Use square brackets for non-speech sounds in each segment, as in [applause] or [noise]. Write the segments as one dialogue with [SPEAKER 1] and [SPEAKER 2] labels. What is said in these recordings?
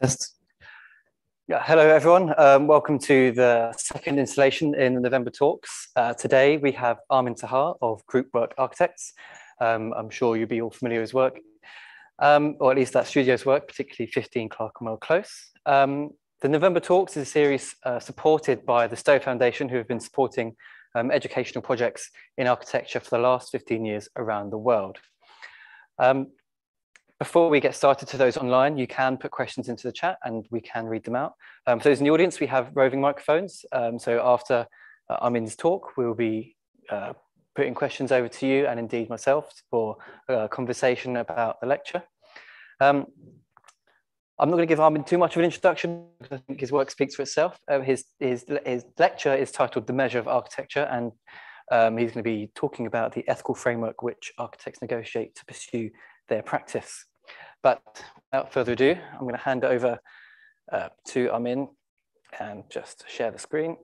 [SPEAKER 1] Test. Yeah, hello everyone. Um, welcome to the second installation in the November talks. Uh, today we have Amin Taha of Groupwork Architects. Um, I'm sure you'll be all familiar with his work, um, or at least that studio's work, particularly 15 Clerkenwell Close. Um, the November talks is a series uh, supported by the Sto Foundation, who have been supporting um, educational projects in architecture for the last 15 years around the world. Um, before we get started to those online, you can put questions into the chat and we can read them out. Um, for those in the audience, we have roving microphones. Um, so after uh, Amin's talk, we'll be uh, putting questions over to you and indeed myself for a conversation about the lecture. Um, I'm not going to give Armin too much of an introduction because I think his work speaks for itself. Uh, his, his, his lecture is titled The Measure of Architecture and um, he's going to be talking about the ethical framework which architects negotiate to pursue their practice. But without further ado, I'm going to hand over uh, to Amin and just share the screen.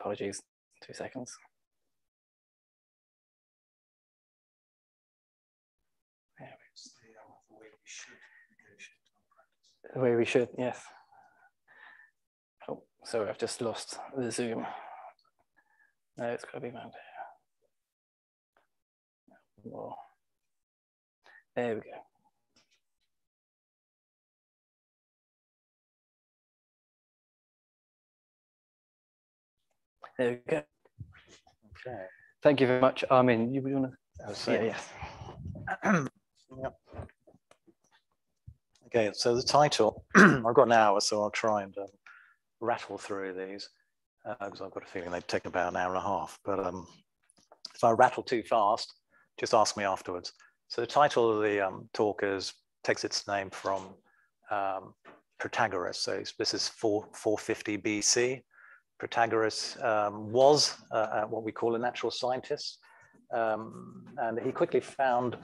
[SPEAKER 1] Apologies, two seconds. The way we should, yes. Oh, sorry, I've just lost the Zoom. No, it's got to be around More. There we go. There we go. Okay. Thank you very much, Amin. You want to? Yeah, yes.
[SPEAKER 2] yep. [clears throat] Okay, so the title, [clears throat] I've got an hour, so I'll try and um, rattle through these because uh, I've got a feeling they'd take about an hour and a half. But um, if I rattle too fast, just ask me afterwards. So the title of the um, talk is, takes its name from um, Protagoras. So this is 4, 450 BC. Protagoras um, was uh, uh, what we call a natural scientist. Um, and he quickly found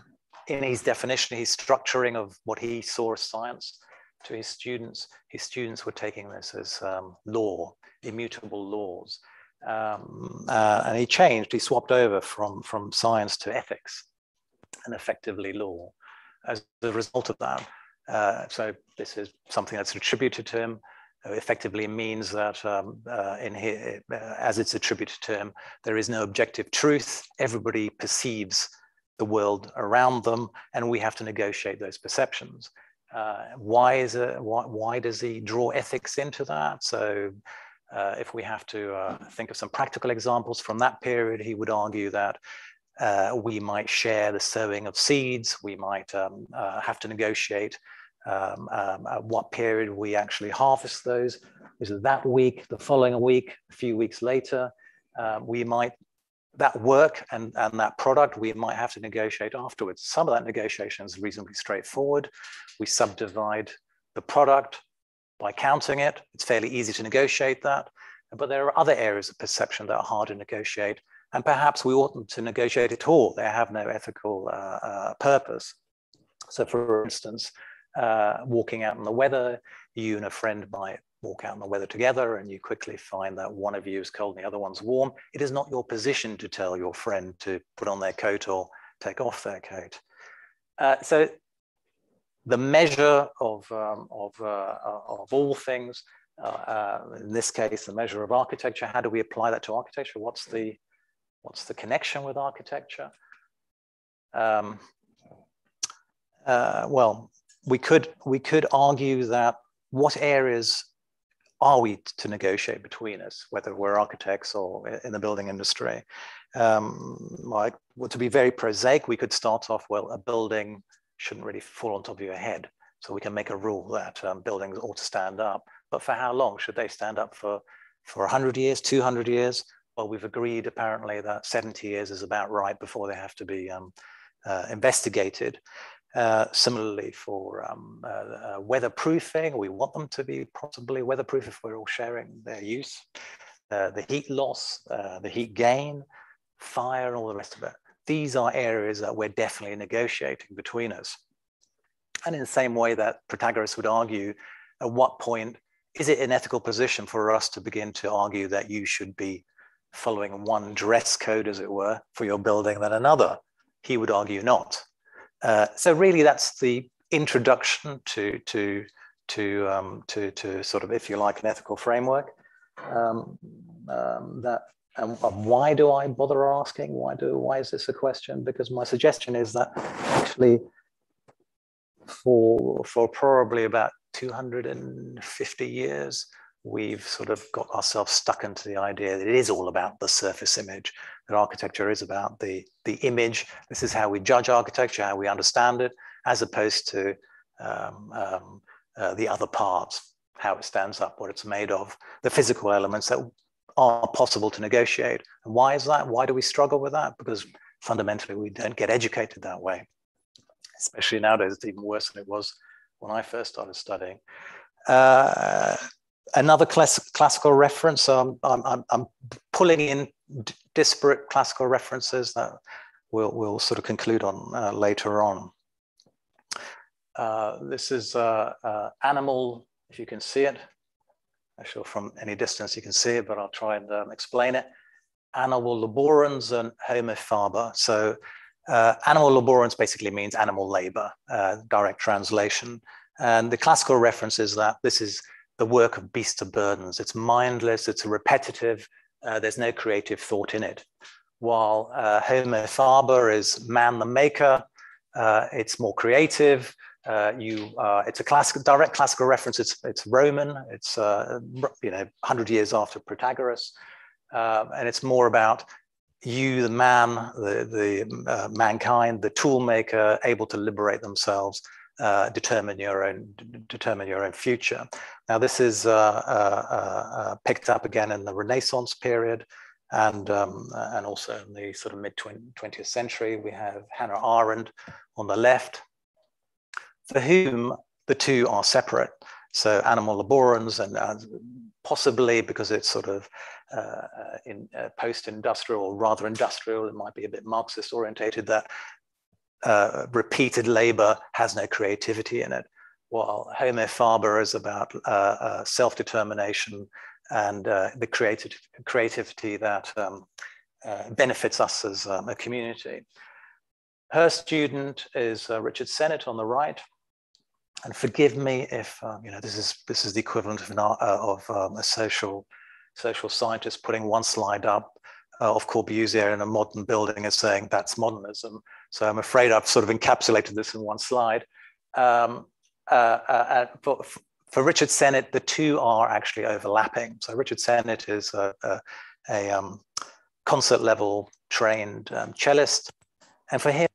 [SPEAKER 2] in his definition, his structuring of what he saw as science to his students, his students were taking this as um, law, immutable laws. Um, uh, and he changed, he swapped over from, from science to ethics and effectively law as a result of that. Uh, so this is something that's attributed to him. Uh, effectively means that um, uh, in here, uh, as it's attributed to him, there is no objective truth. Everybody perceives the world around them, and we have to negotiate those perceptions. Uh, why is it? Why, why does he draw ethics into that? So uh, if we have to uh, think of some practical examples from that period, he would argue that uh, we might share the sowing of seeds, we might um, uh, have to negotiate um, um, at what period we actually harvest those. Is it that week, the following week, a few weeks later? Uh, we might, that work and, and that product, we might have to negotiate afterwards. Some of that negotiation is reasonably straightforward. We subdivide the product by counting it. It's fairly easy to negotiate that. But there are other areas of perception that are hard to negotiate. And perhaps we oughtn't to negotiate at all. They have no ethical uh, uh, purpose. So, for instance, uh, walking out in the weather, you and a friend might walk out in the weather together and you quickly find that one of you is cold and the other one's warm. It is not your position to tell your friend to put on their coat or take off their coat. Uh, so the measure of, um, of, uh, of all things, uh, uh, in this case, the measure of architecture, how do we apply that to architecture? What's the, what's the connection with architecture? Um, uh, well, we could, we could argue that what areas are we to negotiate between us, whether we're architects or in the building industry? Um, like, well, to be very prosaic, we could start off, well, a building shouldn't really fall on top of your head. So we can make a rule that um, buildings ought to stand up. But for how long? Should they stand up for, for 100 years, 200 years? Well, we've agreed apparently that 70 years is about right before they have to be um, uh, investigated. Uh, similarly for um, uh, uh, weatherproofing, we want them to be possibly weatherproof if we're all sharing their use. Uh, the heat loss, uh, the heat gain, fire and all the rest of it these are areas that we're definitely negotiating between us. And in the same way that Protagoras would argue, at what point is it an ethical position for us to begin to argue that you should be following one dress code, as it were, for your building than another? He would argue not. Uh, so really, that's the introduction to to to um, to to sort of, if you like, an ethical framework. Um, um, that and, and why do I bother asking? Why do why is this a question? Because my suggestion is that actually, for for probably about 250 years, we've sort of got ourselves stuck into the idea that it is all about the surface image, that architecture is about the, the image. This is how we judge architecture, how we understand it, as opposed to um, um, uh, the other parts, how it stands up, what it's made of, the physical elements that are possible to negotiate. And why is that? Why do we struggle with that? Because fundamentally we don't get educated that way. Especially nowadays, it's even worse than it was when I first started studying. Uh, another class, classical reference, I'm, I'm, I'm, pulling in disparate classical references that we'll, we'll sort of conclude on uh, later on. Uh, this is uh, uh, animal, if you can see it. I'm sure from any distance you can see it, but I'll try and um, explain it. Animal laborans and homo faber. So uh, animal laborans basically means animal labor, uh, direct translation. And the classical reference is that this is the work of beasts of burdens. It's mindless, it's repetitive, uh, there's no creative thought in it. While uh, Homo faber is man the maker, uh, it's more creative. Uh, you, uh, it's a classic, direct classical reference. It's, it's Roman. It's uh, you know 100 years after Protagoras, um, and it's more about you, the man, the, the mankind, the tool maker, able to liberate themselves uh, determine your own determine your own future. Now, this is uh, uh, uh picked up again in the Renaissance period, and um, and also in the sort of mid 20th century. We have Hannah Arendt on the left, for whom the two are separate. So animal laborans and uh, possibly because it's sort of uh, in uh, post-industrial or rather industrial, it might be a bit Marxist orientated that uh, repeated labor has no creativity in it, while Homo faber is about uh, uh, self-determination and the creative, creativity that um, benefits us as um, a community. Her student is Richard Sennett on the right. And forgive me if um, you know this is this is the equivalent of, an, of um, a social social scientist putting one slide up uh, of Corbusier in a modern building and saying that's modernism. So I'm afraid I've sort of encapsulated this in one slide. Um, uh, uh, uh for, for, Richard Sennett, the two are actually overlapping. So Richard Sennett is a, a, a um, concert level trained um, cellist. And for him,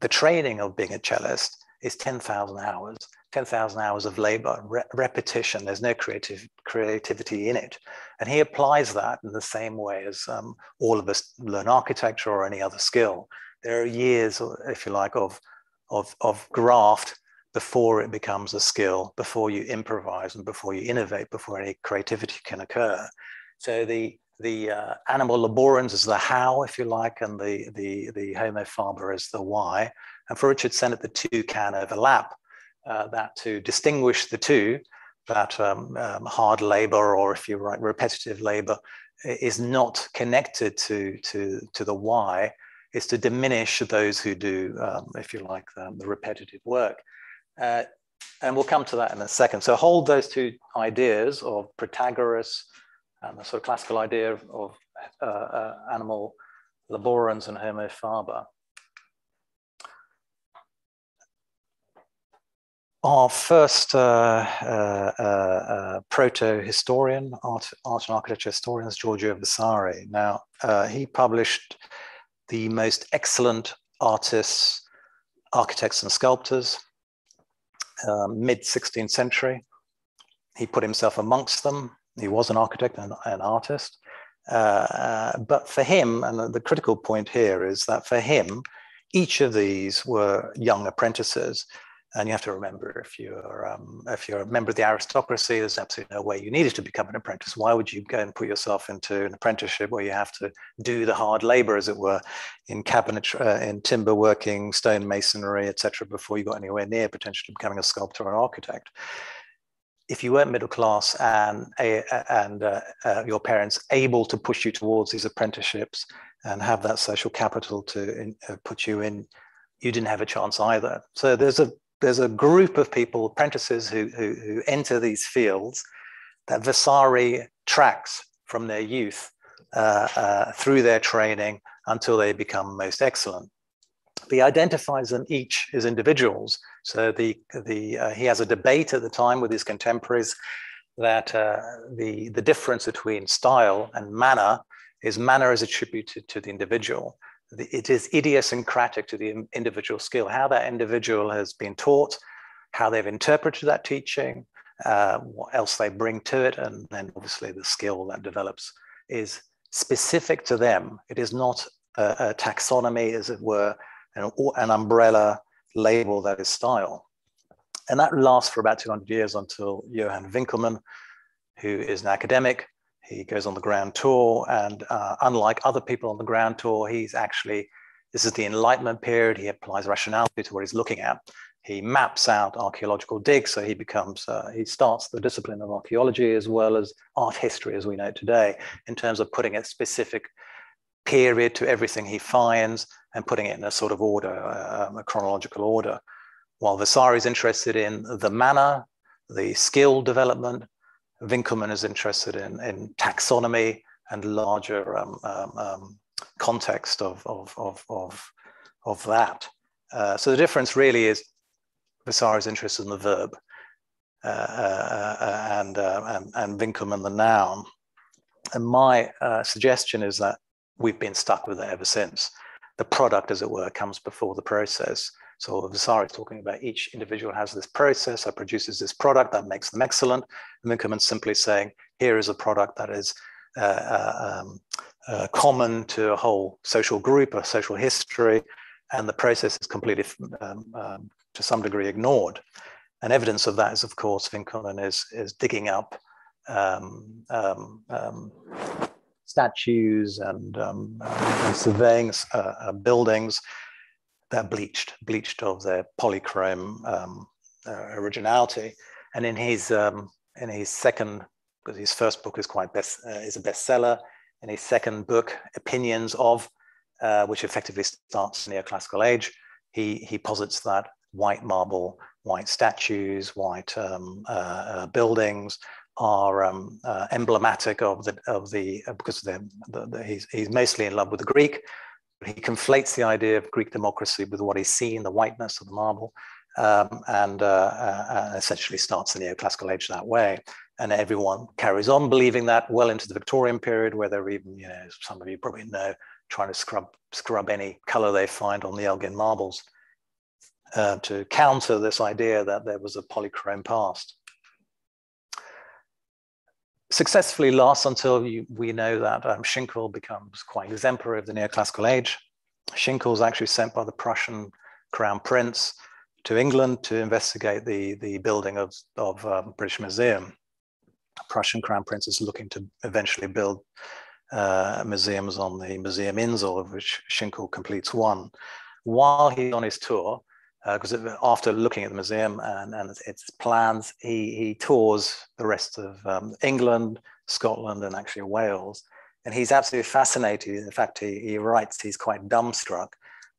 [SPEAKER 2] the training of being a cellist is 10,000 hours. 10,000 hours of labor, re repetition. There's no creative creativity in it. And he applies that in the same way as um, all of us learn architecture or any other skill. There are years, if you like, of, of, of graft before it becomes a skill, before you improvise and before you innovate, before any creativity can occur. So the, the uh, animal laborans is the how, if you like, and the, the, the homo faber is the why. And for Richard Sennett, the two can overlap uh, that to distinguish the two, that um, um, hard labor or if you write repetitive labor is not connected to, to, to the why, is to diminish those who do, um, if you like, um, the repetitive work. Uh, and we'll come to that in a second. So hold those two ideas of Protagoras and the sort of classical idea of uh, uh, animal laborans and Homo faber. Our first uh, uh, uh, uh, proto-historian, art, art and architecture historian is Giorgio Vasari. Now, uh, he published the most excellent artists, architects and sculptors, um, mid-16th century. He put himself amongst them. He was an architect and an artist. Uh, but for him, and the critical point here is that for him, each of these were young apprentices and you have to remember, if you're um, if you're a member of the aristocracy, there's absolutely no way you needed to become an apprentice. Why would you go and put yourself into an apprenticeship where you have to do the hard labor, as it were, in cabinet, uh, in timber working, stone masonry, etc., before you got anywhere near potentially becoming a sculptor or an architect? If you weren't middle class and and uh, uh, your parents able to push you towards these apprenticeships and have that social capital to in, uh, put you in you didn't have a chance either. So there's a there's a group of people, apprentices who, who, who enter these fields that Vasari tracks from their youth uh, uh, through their training until they become most excellent. He identifies them each as individuals. So the, the, uh, he has a debate at the time with his contemporaries that uh, the, the difference between style and manner is manner is attributed to the individual. It is idiosyncratic to the individual skill, how that individual has been taught, how they've interpreted that teaching, uh, what else they bring to it, and then obviously the skill that develops is specific to them. It is not a, a taxonomy, as it were, an, an umbrella label that is style. And that lasts for about 200 years until Johann Winckelmann, who is an academic, he goes on the grand tour, and uh, unlike other people on the grand tour, he's actually, this is the Enlightenment period, he applies rationality to what he's looking at. He maps out archaeological digs, so he becomes, uh, he starts the discipline of archaeology as well as art history as we know today, in terms of putting a specific period to everything he finds and putting it in a sort of order, um, a chronological order. While Vasari is interested in the manner, the skill development, Winckelmann is interested in, in taxonomy and larger um, um, um, context of, of, of, of, of that. Uh, so the difference really is Vasari is interested in the verb uh, uh, uh and, uh, and, and Winckelmann the noun. And my uh, suggestion is that we've been stuck with it ever since. The product, as it were, comes before the process. So Vasari is talking about each individual has this process that produces this product that makes them excellent. And and simply saying, here is a product that is uh, uh, um, uh, common to a whole social group, a social history, and the process is completely, um, um, to some degree, ignored. And evidence of that is, of course, Winckelmann is, is digging up um, um, um, statues and, and surveying uh, uh, buildings they're bleached, bleached of their polychrome um, uh, originality. And in his um, in his second, because his first book is quite best uh, is a bestseller. In his second book, Opinions of, uh, which effectively starts neoclassical age, he he posits that white marble, white statues, white um, uh, uh, buildings are um, uh, emblematic of the of the because the, the, the, he's he's mostly in love with the Greek, he conflates the idea of Greek democracy with what he's seen, the whiteness of the marble, um, and uh, uh, essentially starts the neoclassical age that way. And everyone carries on believing that well into the Victorian period, where they're even, you know, some of you probably know, trying to scrub, scrub any color they find on the Elgin marbles uh, to counter this idea that there was a polychrome past successfully lasts until you, we know that um, Schinkel becomes quite exemplary of the neoclassical age. Schinkel is actually sent by the Prussian crown prince to England to investigate the, the building of, of um, British Museum. Prussian crown prince is looking to eventually build uh, museums on the Museum Insel, of which Schinkel completes one. While he's on his tour, because uh, after looking at the museum and, and its plans, he, he tours the rest of um, England, Scotland, and actually Wales. And he's absolutely fascinated. In fact, he, he writes he's quite dumbstruck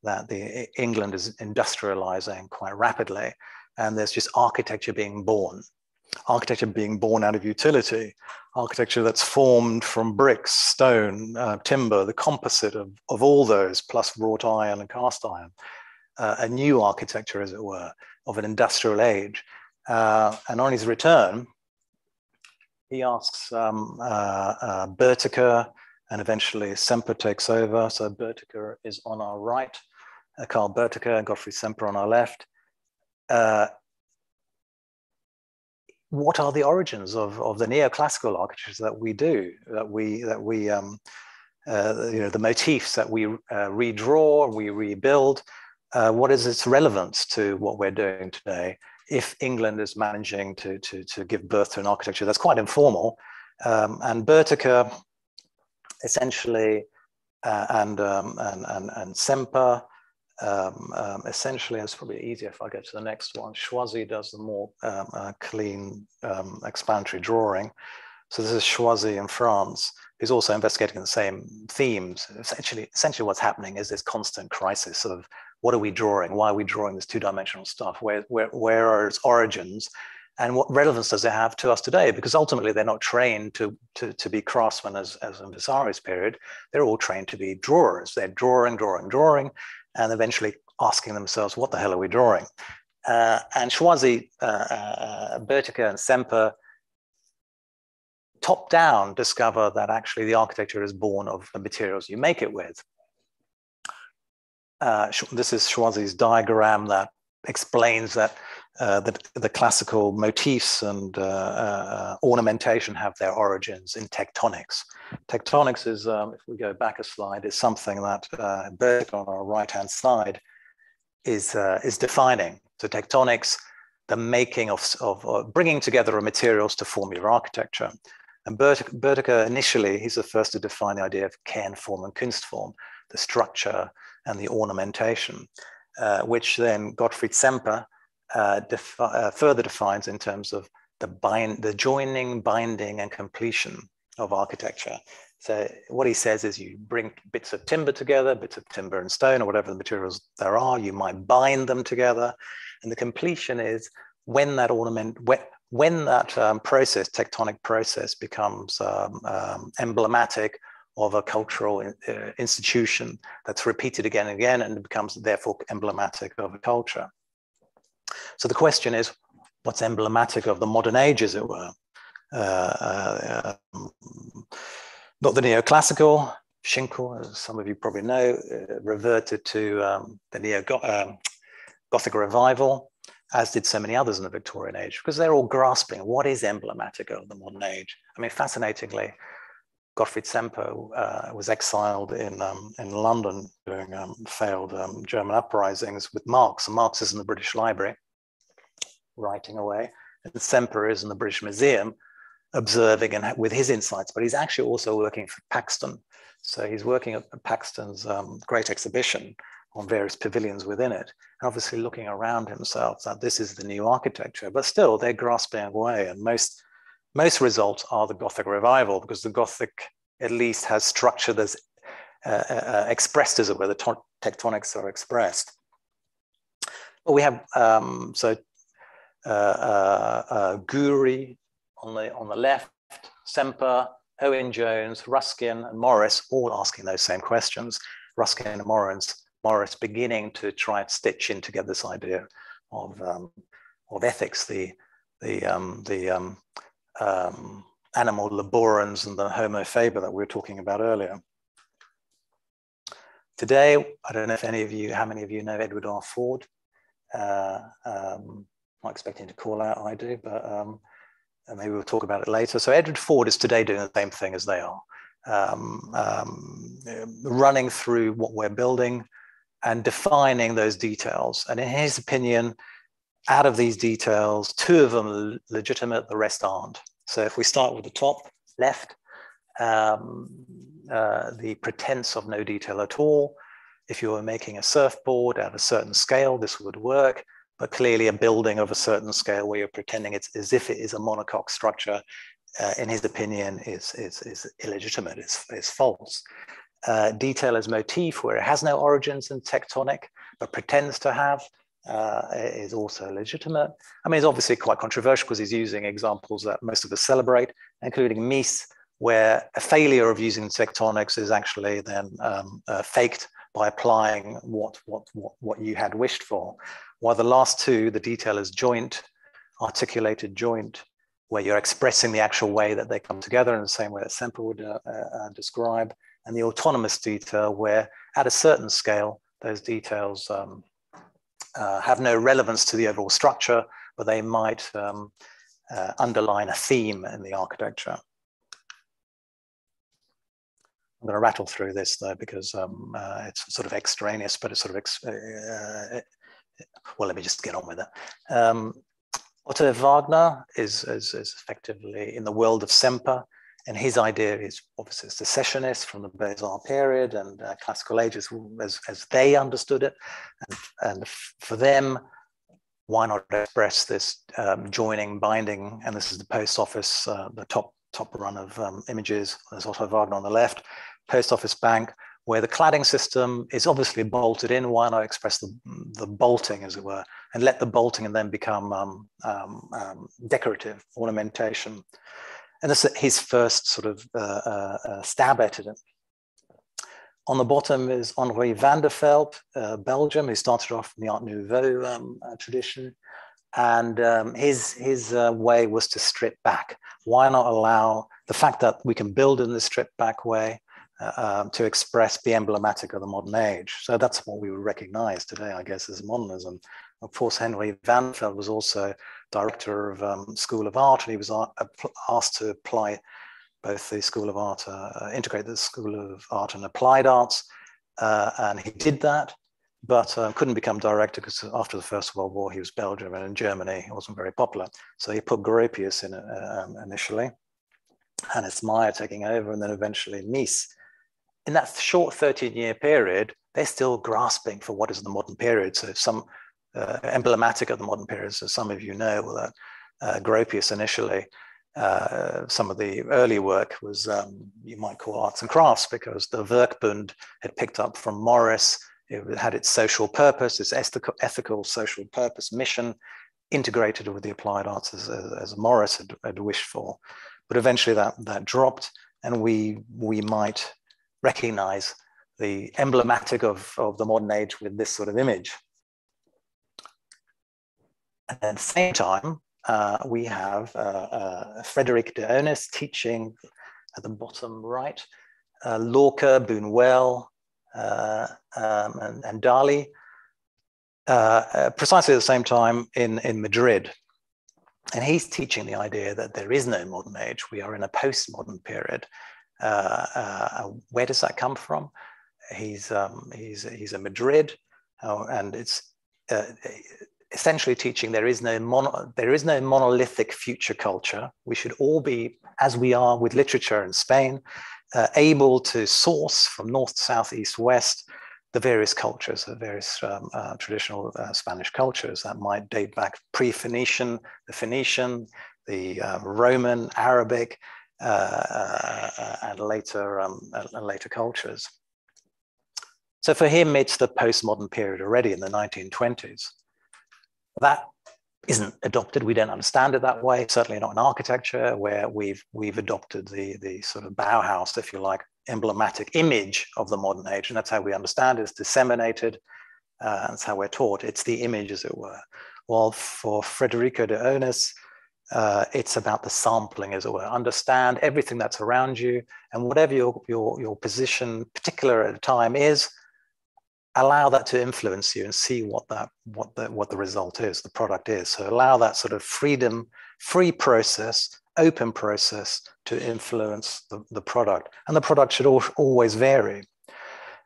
[SPEAKER 2] that the England is industrializing quite rapidly, and there's just architecture being born, architecture being born out of utility, architecture that's formed from bricks, stone, uh, timber, the composite of, of all those, plus wrought iron and cast iron uh, a new architecture, as it were, of an industrial age. Uh, and on his return, he asks um, uh, uh Boetticher, and eventually Semper takes over. So Boetticher is on our right, uh, Karl Boetticher and Gottfried Semper on our left. Uh, what are the origins of, of the neoclassical architectures that we do, that we, that we um, you know, the motifs that we redraw, we rebuild, uh, what is its relevance to what we're doing today if England is managing to, to, to give birth to an architecture that's quite informal. Um, and Boetticher essentially, uh, and, um, and, and, and Semper, um, um, essentially, it's probably easier if I go to the next one. Choisy does the more um, uh, clean um, explanatory drawing. So this is Choisy in France, who's also investigating the same themes. Essentially, essentially what's happening is this constant crisis of what are we drawing? Why are we drawing this two-dimensional stuff? Where, where, where are its origins? And what relevance does it have to us today? Because ultimately they're not trained to, to, to be craftsmen as, as in Vasari's period. They're all trained to be drawers. They're drawing, drawing, drawing, and eventually asking themselves, what the hell are we drawing? Uh, and Choisy, uh, uh, Boetticher, and Semper top down discover that actually the architecture is born of the materials you make it with. Uh, this is Choisy's diagram that explains that uh, the, the, classical motifs and uh, uh, ornamentation have their origins in tectonics. Tectonics is, um, if we go back a slide, is something that uh, Bert on our right-hand side is, uh, is defining. So tectonics, the making of, of, bringing together of materials to form your architecture. And Boetticher initially, he's the first to define the idea of Kernform and Kunstform, the structure and the ornamentation, uh, which then Gottfried Semper uh, defi uh, further defines in terms of the, bind, the joining, binding, and completion of architecture. So what he says is you bring bits of timber together, bits of timber and stone or whatever the materials there are, you might bind them together. And the completion is when that ornament, when, when that um, process, tectonic process, becomes um, um, emblematic of a cultural uh, institution that's repeated again and again and becomes therefore emblematic of a culture. So the question is, what's emblematic of the modern age, as it were? Uh, uh, um, not the neoclassical, Schinkel, as some of you probably know, uh, reverted to um, the neo-Gothic um, revival, as did so many others in the Victorian age, because they're all grasping what is emblematic of the modern age. I mean, fascinatingly, Gottfried Semper uh, was exiled in, um, in London during um, failed um, German uprisings with Marx. And Marx is in the British Library, writing away. And Semper is in the British Museum, observing and with his insights, but he's actually also working for Paxton. So he's working at Paxton's um, great exhibition on various pavilions within it, and obviously looking around himself that this is the new architecture, but still they're grasping away. And most, most results are the Gothic revival because the Gothic at least has structure that's uh, uh, uh expressed as it were, the tectonics are expressed. But we have, um, so uh, uh, uh, Goury on the, on the left, Semper, Owen Jones, Ruskin, and Morris all asking those same questions. Ruskin and Morris Morris beginning to try and stitch in together this idea of, um, of ethics, the, the, um, the um, animal laborans and the homo faber that we were talking about earlier. Today, I don't know if any of you, how many of you know Edward R. Ford? Uh, um, not expecting to call out, I do, but um, maybe we'll talk about it later. So Edward Ford is today doing the same thing as they are, um, um, running through what we're building, and defining those details. And in his opinion, out of these details, two of them are legitimate, the rest aren't. So if we start with the top left, um, uh, the pretense of no detail at all. If you were making a surfboard at a certain scale, this would work, but clearly a building of a certain scale where you're pretending it's as if it is a monocoque structure, uh, in his opinion, is, is, is illegitimate, it's, it's false uh, detail as motif where it has no origins in tectonic, but pretends to have, uh, is also legitimate. I mean, it's obviously quite controversial because he's using examples that most of us celebrate, including Mies, where a failure of using tectonics is actually then um, uh, faked by applying what, what, what, what you had wished for. While the last two, the detail is joint, articulated joint, where you're expressing the actual way that they come together in the same way that Semper would uh, uh, describe, and the autonomous detail where at a certain scale, those details um, uh, have no relevance to the overall structure, but they might um, uh, underline a theme in the architecture. I'm going to rattle through this though, because um, uh, it's sort of extraneous, but it's sort of, ex uh, well, let me just get on with it. Um, Otto Wagner is, is, is effectively in the world of Semper, and his idea is obviously secessionist from the Beaux-Arts period and uh, classical ages as, as they understood it. And, and, for them, why not express this um, joining, binding, and this is the post office, uh, the top top run of um, images. There's Otto Wagner on the left, Post Office Bank, where the cladding system is obviously bolted in. Why not express the, the bolting, as it were, and let the bolting and then become um, um, um, decorative ornamentation. And this is his first sort of uh, uh, uh, stab at it. On the bottom is Henri van der Velde, uh, Belgium, who started off in the Art Nouveau um, uh, tradition. And um, his, his uh, way was to strip back. Why not allow the fact that we can build in the strip back way um, to express, be emblematic of the modern age. So that's what we would recognize today, I guess, as modernism. Of course, Henri Van der Velde was also director of um, School of Art, and he was asked to apply both the School of Art, uh, integrate the School of Art and Applied Arts, uh, and he did that, but uh, couldn't become director because after the First World War, he was Belgium, and in Germany, he wasn't very popular. So he put Gropius in uh, um, initially, Hannes Meyer taking over, and then eventually Mies in that short 13 year period, they're still grasping for what is the modern period. So if some uh, emblematic of the modern period, so some of you know that uh, Gropius initially, uh, some of the early work was um, you might call arts and crafts because the Werkbund had picked up from Morris. It had its social purpose, its ethical, ethical social purpose, mission, integrated with the applied arts as, as Morris had, had wished for. But eventually that, that dropped and we, we might recognize the emblematic of, of the modern age with this sort of image. And at the same time, uh, we have uh, uh, Frederic de Onis teaching at the bottom right, uh, Lorca, Buñuel, uh, um, and, and, Dali, uh, precisely at the same time in, in Madrid. And he's teaching the idea that there is no modern age. We are in a postmodern period uh, uh, where does that come from? He's um, he's he's a Madrid, uh, and it's essentially teaching there is no mono, there is no monolithic future culture. We should all be, as we are with literature in Spain, uh, able to source from north, south, east, west the various cultures, the various um, uh, traditional uh, Spanish cultures that might date back pre-Phoenician, the Phoenician, the Roman, Arabic, uh, uh, and later um, and later cultures. So for him, it's the postmodern period already in the 1920s. That isn't adopted. We don't understand it that way. Certainly not in architecture, where we've we've adopted the the sort of Bauhaus, if you like, emblematic image of the modern age, and that's how we understand it. It's disseminated. Uh, that's how we're taught. It's the image, as it were. While for Federico de Onis, uh, it's about the sampling, as it were. Understand everything that's around you, and whatever your your your position, particular at a time, is, allow that to influence you and see what that what the what the result is, the product is. So allow that sort of freedom, free process, open process to influence the, the product, and the product should al always vary.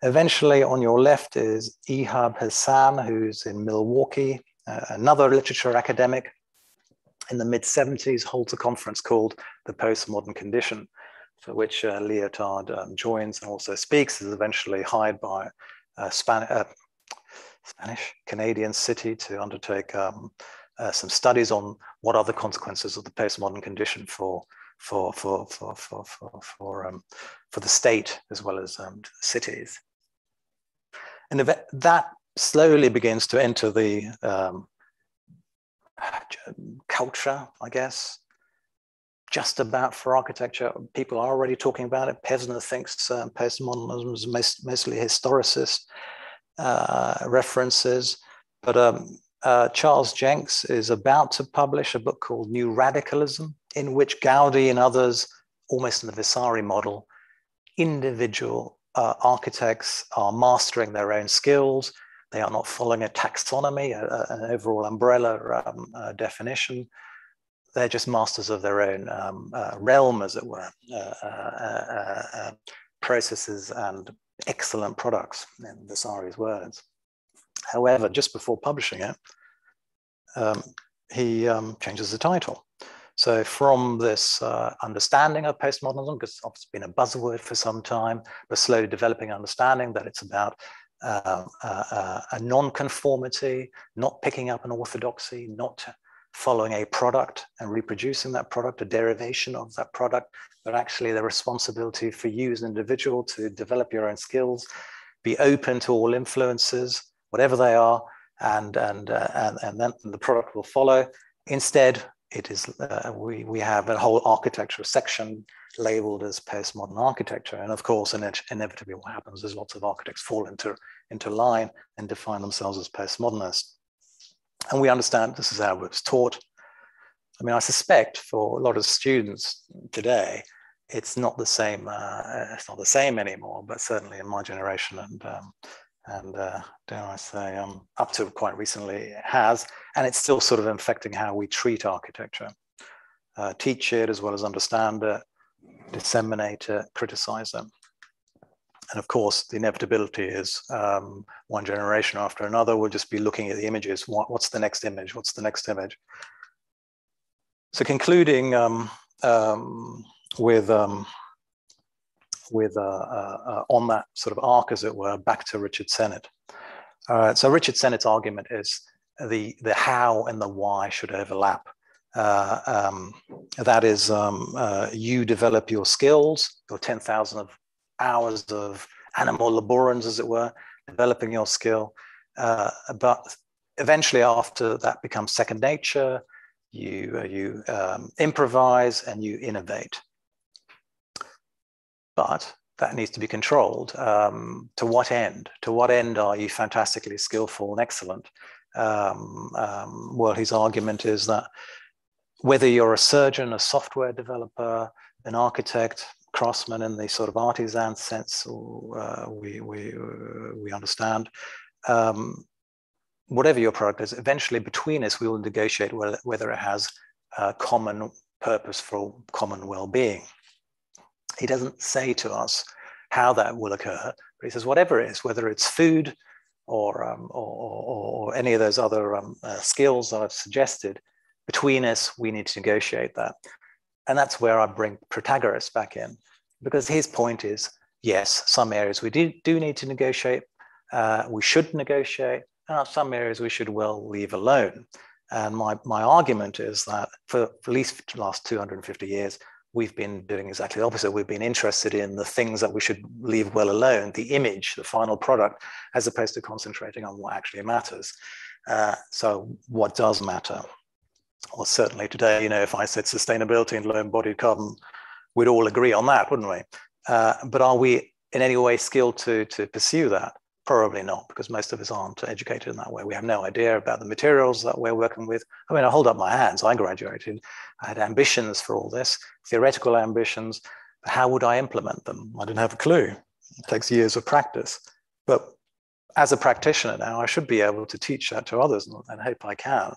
[SPEAKER 2] Eventually, on your left is Ihab Hassan, who's in Milwaukee, uh, another literature academic in the mid 70s holds a conference called the Postmodern Condition, for which uh, Lyotard um, joins and also speaks, is eventually hired by a Span uh, Spanish Canadian city to undertake um, uh, some studies on what are the consequences of the postmodern condition for for for for for for for, um, for the state as well as um, cities. And that slowly begins to enter the um, culture, I guess. Just about for architecture, people are already talking about it. Pevsner thinks um, postmodernism is most, mostly historicist uh, references, but um, uh, Charles Jencks is about to publish a book called New Radicalism, in which Gaudi and others, almost in the Vasari model, individual uh, architects are mastering their own skills, they are not following a taxonomy, a, an overall umbrella um, uh, definition. They're just masters of their own um, uh, realm, as it were, uh, uh, uh, processes and excellent products, in Vasari's words. However, just before publishing it, um, he um, changes the title. So from this uh, understanding of postmodernism, because it's been a buzzword for some time, but slowly developing understanding that it's about uh, uh, uh, a non-conformity, not picking up an orthodoxy, not following a product and reproducing that product, a derivation of that product, but actually the responsibility for you as an individual to develop your own skills, be open to all influences, whatever they are, and, and, uh, and, and then the product will follow. Instead, it is uh, we, we have a whole architecture section labeled as postmodern architecture. And of course, inevitably what happens is lots of architects fall into, into line and define themselves as postmodernist. And we understand this is how it was taught. I mean, I suspect for a lot of students today, it's not the same. Uh, it's not the same anymore. But certainly in my generation, and um, and uh, dare I say, um, up to quite recently, it has, and it's still sort of infecting how we treat architecture, uh, teach it as well as understand it, disseminate it, criticize it. And of course, the inevitability is um, one generation after another, we'll just be looking at the images. What, what's the next image? What's the next image? So concluding um, um, with, um, with uh, uh, uh, on that sort of arc, as it were, back to Richard Sennett. so Richard Sennett's argument is the, the how and the why should overlap. Uh, um, that is, um, uh, you develop your skills, your 10,000 of hours of animal laborans, as it were, developing your skill. Uh, but eventually, after that becomes second nature, you, uh, you um, improvise and you innovate. But that needs to be controlled. Um, to what end? To what end are you fantastically skillful and excellent? Um, um, well, his argument is that whether you're a surgeon, a software developer, an architect, craftsman in the sort of artisan sense uh, we, we, uh, we understand. Um, whatever your product is, eventually between us, we will negotiate whether, whether it has a common purpose for common well-being. He doesn't say to us how that will occur, but he says whatever it is, whether it's food or, um, or, or, or, any of those other um, uh, skills that I've suggested, between us, we need to negotiate that. And that's where I bring Protagoras back in, because his point is yes, some areas we do, do need to negotiate, uh, we should negotiate, and some areas we should well leave alone. And my, my argument is that for, at least the last 250 years, we've been doing exactly the opposite. We've been interested in the things that we should leave well alone, the image, the final product, as opposed to concentrating on what actually matters. Uh, so what does matter? Well, certainly today, you know, if I said sustainability and low embodied carbon, we'd all agree on that, wouldn't we? Uh, but are we in any way skilled to, to pursue that? Probably not, because most of us aren't educated in that way. We have no idea about the materials that we're working with. I mean, I hold up my hands. I graduated. I had ambitions for all this, theoretical ambitions. How would I implement them? I didn't have a clue. It takes years of practice. But as a practitioner now, I should be able to teach that to others and hope I can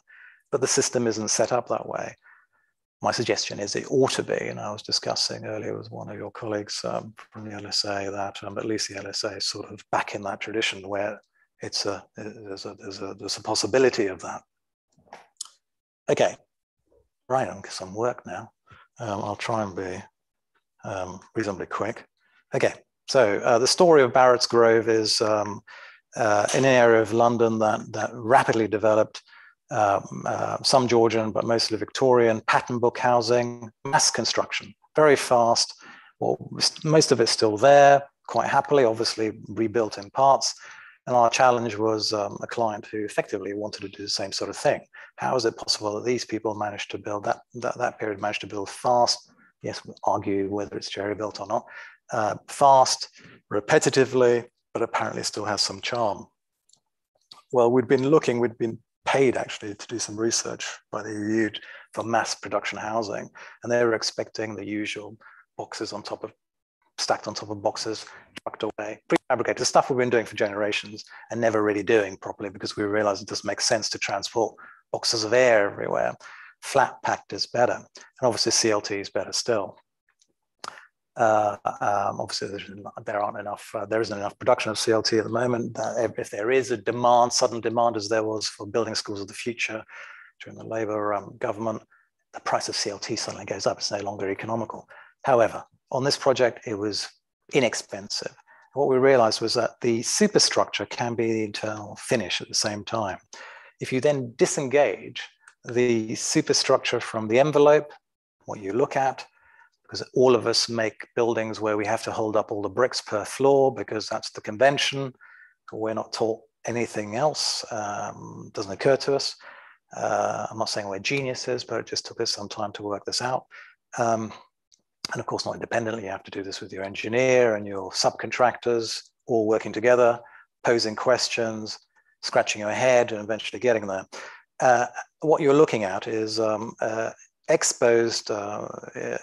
[SPEAKER 2] but the system isn't set up that way. My suggestion is it ought to be, and I was discussing earlier with one of your colleagues um, from the LSA that um, at least the LSA is sort of back in that tradition where it's a there's a there's a there's a possibility of that. Okay, right, I'm some work now. Um, I'll try and be um, reasonably quick. Okay, so uh, the story of Barrett's Grove is um, uh, in an area of London that that rapidly developed um, uh, some Georgian, but mostly Victorian, pattern book housing, mass construction, very fast. Well, most of it's still there, quite happily, obviously rebuilt in parts. And our challenge was um, a client who effectively wanted to do the same sort of thing. How is it possible that these people managed to build that, that, that period managed to build fast? Yes, we'll argue whether it's jerry built or not. Uh, fast, repetitively, but apparently still has some charm. Well, we'd been looking, we'd been paid actually to do some research by the EU for mass production housing. And they were expecting the usual boxes on top of, stacked on top of boxes, trucked away, prefabricated, stuff we've been doing for generations and never really doing properly because we realized it doesn't make sense to transport boxes of air everywhere. Flat packed is better. And obviously CLT is better still. Uh, um, obviously, there aren't enough. Uh, there isn't enough production of CLT at the moment. If there is a demand, sudden demand, as there was for building schools of the future during the Labour um, government, the price of CLT suddenly goes up. It's no longer economical. However, on this project, it was inexpensive. What we realized was that the superstructure can be the internal finish at the same time. If you then disengage the superstructure from the envelope, what you look at, because all of us make buildings where we have to hold up all the bricks per floor because that's the convention. We're not taught anything else, um, doesn't occur to us. Uh, I'm not saying we're geniuses, but it just took us some time to work this out. Um, and of course, not independently, you have to do this with your engineer and your subcontractors all working together, posing questions, scratching your head, and eventually getting there. Uh, what you're looking at is um, uh, exposed uh,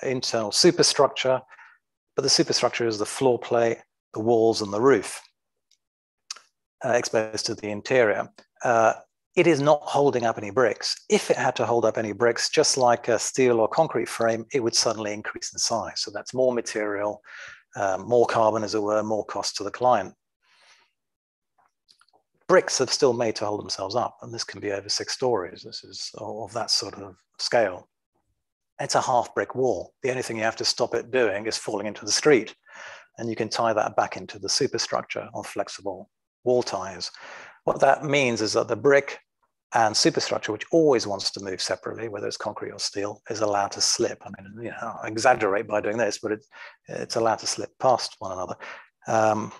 [SPEAKER 2] internal superstructure, but the superstructure is the floor plate, the walls, and the roof uh, exposed to the interior. Uh, it is not holding up any bricks. If it had to hold up any bricks, just like a steel or concrete frame, it would suddenly increase in size. So that's more material, um, more carbon, as it were, more cost to the client. Bricks are still made to hold themselves up, and this can be over six stories. This is of that sort of scale. It's a half brick wall. The only thing you have to stop it doing is falling into the street. And you can tie that back into the superstructure on flexible wall ties. What that means is that the brick and superstructure, which always wants to move separately, whether it's concrete or steel, is allowed to slip. I mean, you know, I exaggerate by doing this, but it, it's allowed to slip past one another. Um,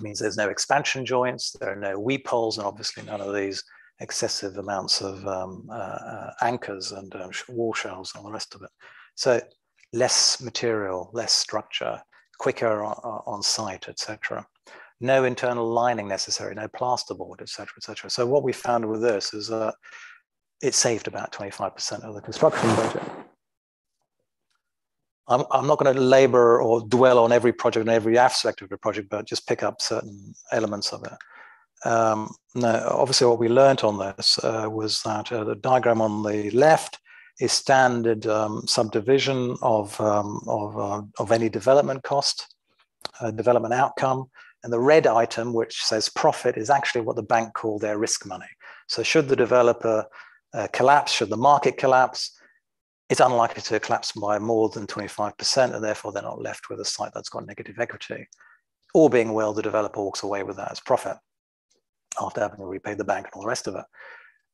[SPEAKER 2] means there's no expansion joints, there are no weep holes, and obviously none of these excessive amounts of um, uh, uh, anchors and uh, wall shelves and all the rest of it. So less material, less structure, quicker on, on site, etc no internal lining necessary, no plasterboard, etc., etc. So what we found with this is that it saved about 25% of the construction budget. I'm, I'm not going to labor or dwell on every project and every aspect of the project, but just pick up certain elements of it. Um, no, obviously, what we learned on this uh, was that uh, the diagram on the left is standard um, subdivision of, um, of, uh, of any development cost, uh, development outcome. And the red item, which says profit, is actually what the bank call their risk money. So should the developer uh, collapse, should the market collapse, it's unlikely to collapse by more than 25%, and therefore they're not left with a site that's got negative equity. All being well, the developer walks away with that as profit after having repaid the bank and all the rest of it.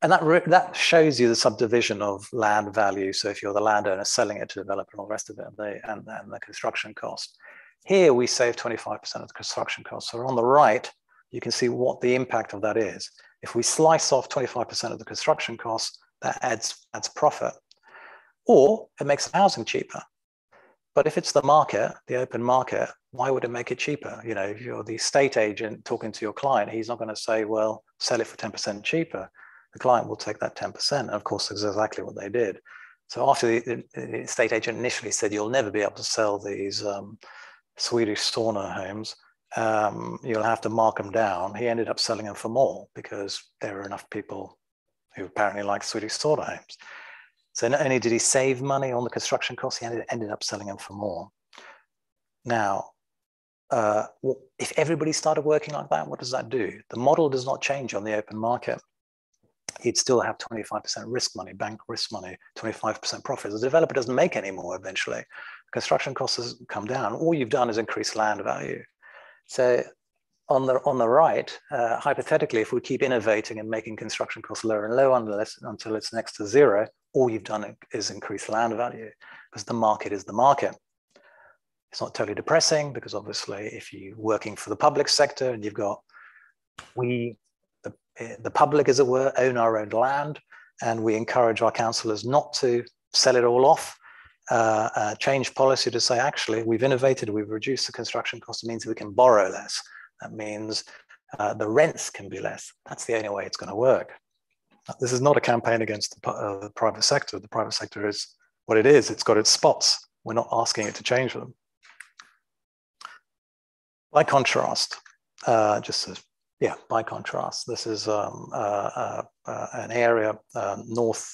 [SPEAKER 2] And that, that shows you the subdivision of land value. So if you're the landowner selling it to developer and all the rest of it, and, they, and, and the construction cost. Here we save 25% of the construction cost. So on the right, you can see what the impact of that is. If we slice off 25% of the construction cost, that adds, adds profit. Or it makes housing cheaper. But if it's the market, the open market, why would it make it cheaper? You know, if you're the estate agent talking to your client, he's not going to say, well, sell it for 10% cheaper. The client will take that 10%. And of course, that's exactly what they did. So after the, the estate agent initially said, you'll never be able to sell these um, Swedish sauna homes, um, you'll have to mark them down. He ended up selling them for more because there were enough people who apparently like Swedish sauna homes. So not only did he save money on the construction costs, he ended, ended up selling them for more. Now, uh, if everybody started working like that, what does that do? The model does not change on the open market. He'd still have 25% risk money, bank risk money, 25% profit. The developer doesn't make any more eventually construction costs has come down. All you've done is increase land value. So on the on the right, uh, hypothetically, if we keep innovating and making construction costs lower and lower unless, until it's next to zero, all you've done is increase land value because the market is the market. It's not totally depressing because obviously, if you're working for the public sector and you've got we, the, the public, as it were, own our own land, and we encourage our councillors not to sell it all off uh, uh, change policy to say, actually, we've innovated, we've reduced the construction cost. It means we can borrow less. That means uh, the rents can be less. That's the only way it's going to work. This is not a campaign against the, uh, the private sector. The private sector is what it is. It's got its spots. We're not asking it to change them. By contrast, uh, just as yeah, by contrast, this is um, uh, uh, an area north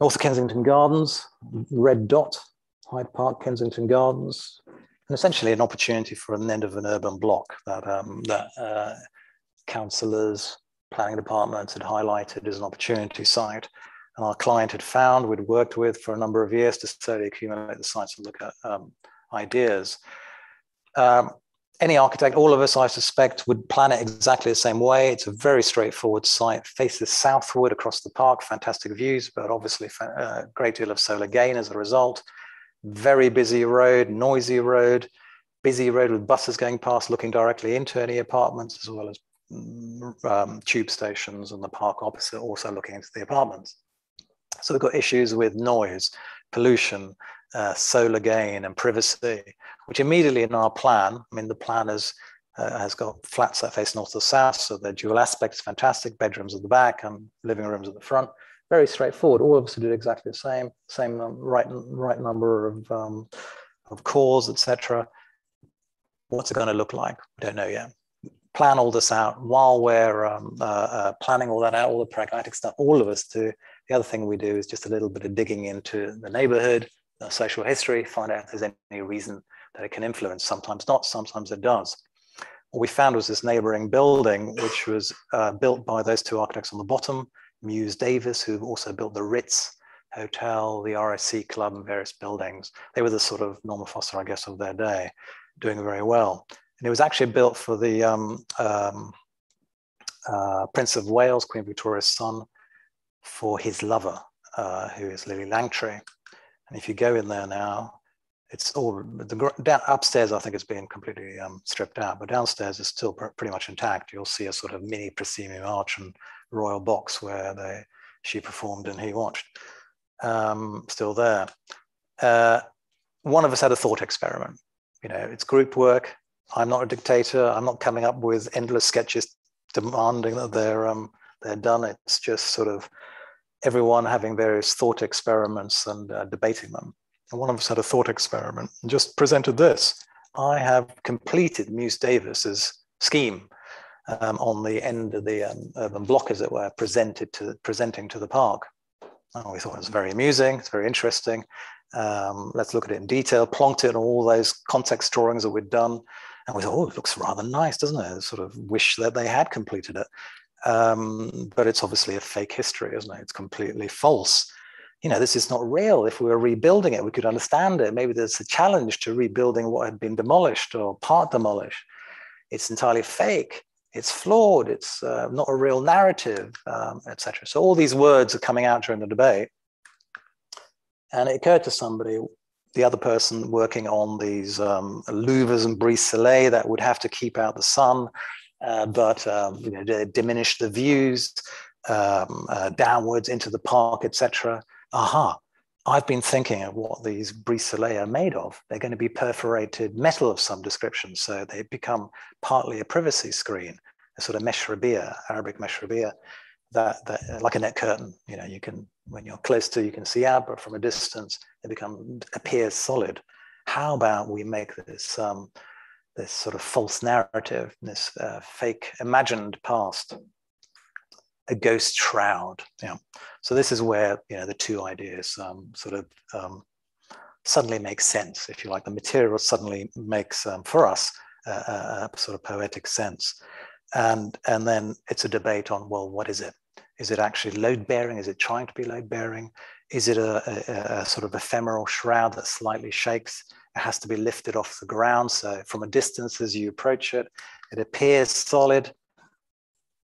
[SPEAKER 2] North of Kensington Gardens, red dot, Hyde Park, Kensington Gardens, and essentially an opportunity for an end of an urban block that, um, that uh, councillors, planning department had highlighted as an opportunity site. And our client had found, we'd worked with for a number of years to slowly accumulate the sites and look at um, ideas. Um, any architect, all of us, I suspect, would plan it exactly the same way. It's a very straightforward site, faces southward across the park, fantastic views, but obviously a uh, great deal of solar gain as a result. Very busy road, noisy road, busy road with buses going past, looking directly into any apartments, as well as um, tube stations and the park opposite, also looking into the apartments. So we've got issues with noise, pollution, uh, solar gain and privacy, which immediately in our plan, I mean, the plan is, uh, has got flats that face north to south, so the dual aspects, fantastic, bedrooms at the back and living rooms at the front. Very straightforward. All of us did exactly the same, same um, right, right number of, um, of cores, etc. What's it going to look like? We don't know yet. Plan all this out while we're um, uh, uh, planning all that out, all the pragmatic stuff. All of us do. The other thing we do is just a little bit of digging into the neighborhood, social history, find out if there's any reason that it can influence. Sometimes not, sometimes it does. What we found was this neighboring building, which was uh, built by those two architects on the bottom, Mewès Davis, who also built the Ritz Hotel, the RAC Club, and various buildings. They were the sort of Norman Foster, I guess, of their day, doing very well. And it was actually built for the um, um, uh, Prince of Wales, Queen Victoria's son, for his lover, uh, who is Lillie Langtry. And if you go in there now, it's all the down, upstairs. I think it's been completely um, stripped out, but downstairs is still pr pretty much intact. You'll see a sort of mini proscenium arch and royal box where they she performed and he watched. Um, still there. Uh, one of us had a thought experiment. You know, it's group work. I'm not a dictator. I'm not coming up with endless sketches demanding that they're um, they're done. It's just sort of everyone having various thought experiments and uh, debating them. And one of us had a thought experiment and just presented this. I have completed Mewès Davis's scheme um, on the end of the um, urban block, as it were, presented to presenting to the park. We thought it was very amusing. It's very interesting. Um, let's look at it in detail. Plonked it on all those context drawings that we'd done, and we thought, oh, it looks rather nice, doesn't it? Sort of wish that they had completed it. Um, but it's obviously a fake history, isn't it? It's completely false. You know, this is not real. If we were rebuilding it, we could understand it. Maybe there's a challenge to rebuilding what had been demolished or part demolished. It's entirely fake. It's flawed. It's uh, not a real narrative, um, etc. So all these words are coming out during the debate. And it occurred to somebody, the other person working on these um, louvers and brise soleil that would have to keep out the sun uh, but um, you know, diminish the views um, uh, downwards into the park, etc. Aha, I've been thinking of what these brise soleil are made of. They're going to be perforated metal of some description, so they become partly a privacy screen, a sort of meshrabia, Arabic meshrabia, that, that like a net curtain. You know, you can when you're close to, you can see out, but from a distance, it becomes appears solid. How about we make this um, this sort of false narrative, this uh, fake imagined past, a ghost shroud. Yeah. So this is where you know the two ideas um, sort of um, suddenly make sense, if you like. The material suddenly makes um, for us a, a, sort of poetic sense, and and then it's a debate on well, what is it? Is it actually load bearing? Is it trying to be load bearing? Is it a, a, a sort of ephemeral shroud that slightly shakes? It has to be lifted off the ground. So from a distance, as you approach it, it appears solid.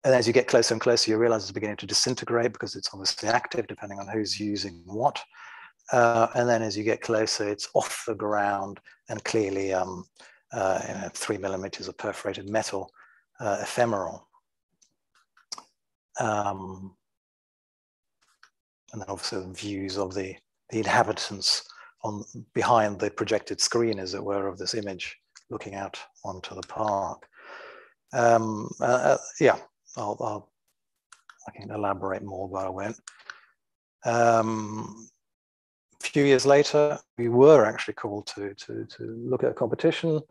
[SPEAKER 2] And as you get closer and closer, you realize it's beginning to disintegrate because it's obviously active, depending on who's using what. Uh, and then as you get closer, it's off the ground and clearly um, uh, you know, three millimeters of perforated metal, uh, ephemeral. Um, and then obviously views of the, the inhabitants on behind the projected screen, as it were, of this image looking out onto the park. Um, uh, uh, yeah, I'll, I'll, i can elaborate more, but I won't. Um, a few years later, we were actually called to, to, to look at a competition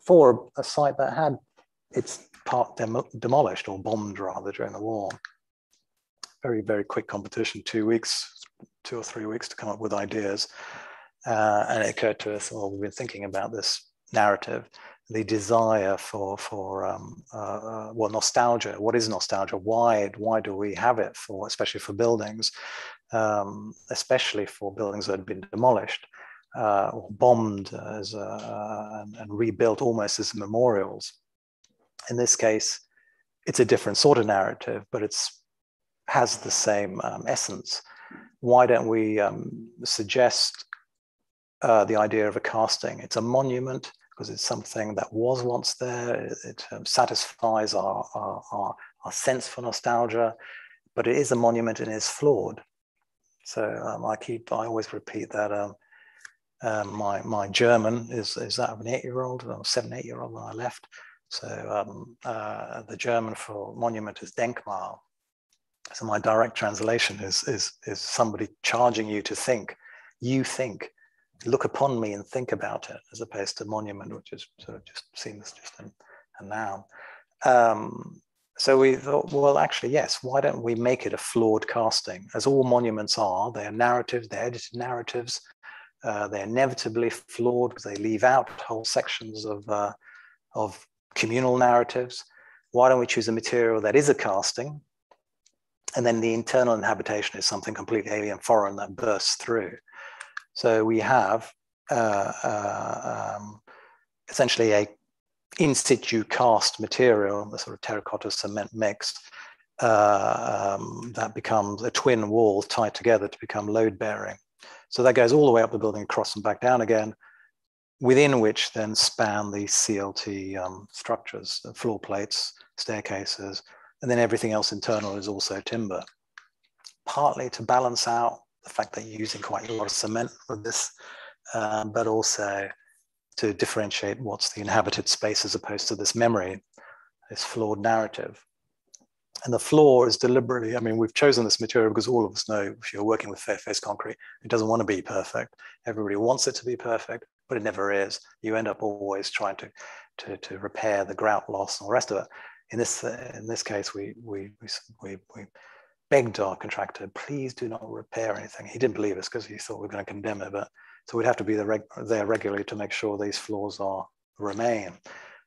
[SPEAKER 2] for a site that had its part dem demolished or bombed rather during the war. Very, very quick competition, two weeks, two or three weeks to come up with ideas. Uh, and it occurred to us, well, we've been thinking about this narrative, the desire for, for um, uh, uh, well, nostalgia. What is nostalgia? Why, why do we have it for, especially for buildings, um, especially for buildings that had been demolished? uh, or bombed as uh, and, and, rebuilt almost as memorials. In this case, it's a different sort of narrative, but it's has the same um, essence. Why don't we um, suggest uh, the idea of a casting? It's a monument because it's something that was once there. It, it um, satisfies our, our, our, our, sense for nostalgia, but it is a monument and is flawed. So um, I keep, I always repeat that um, um, my, my German is, is that of an eight-year-old, or seven, eight-year-old when I left. So um, uh, the German for monument is Denkmal. So my direct translation is, is, is somebody charging you to think. You think look upon me and think about it, as opposed to monument, which is sort of just seems just a, a noun. Um, so we thought, well, actually, yes, why don't we make it a flawed casting? As all monuments are, they're narratives, they're edited narratives. Uh, they're inevitably flawed they leave out whole sections of, uh, of communal narratives. Why don't we choose a material that is a casting? And then the internal inhabitation is something completely alien, foreign that bursts through. So we have uh, uh, um, essentially a in situ cast material, the sort of terracotta cement mix, uh, um, that becomes a twin wall tied together to become load bearing. So that goes all the way up the building, across and back down again, within which then span the CLT um, structures, floor plates, staircases, and then everything else internal is also timber. Partly to balance out the fact that you're using quite a lot of cement with this, um, but also to differentiate what's the inhabited space as opposed to this memory, this flawed narrative. And the floor is deliberately, I mean, we've chosen this material because all of us know if you're working with Fairface concrete, it doesn't want to be perfect. Everybody wants it to be perfect, but it never is. You end up always trying to, to, to repair the grout loss and all the rest of it. In this, uh, in this case, we, we, we, we, begged our contractor, please do not repair anything. He didn't believe us because he thought we were going to condemn it. But so we'd have to be there, there regularly to make sure these floors are remain.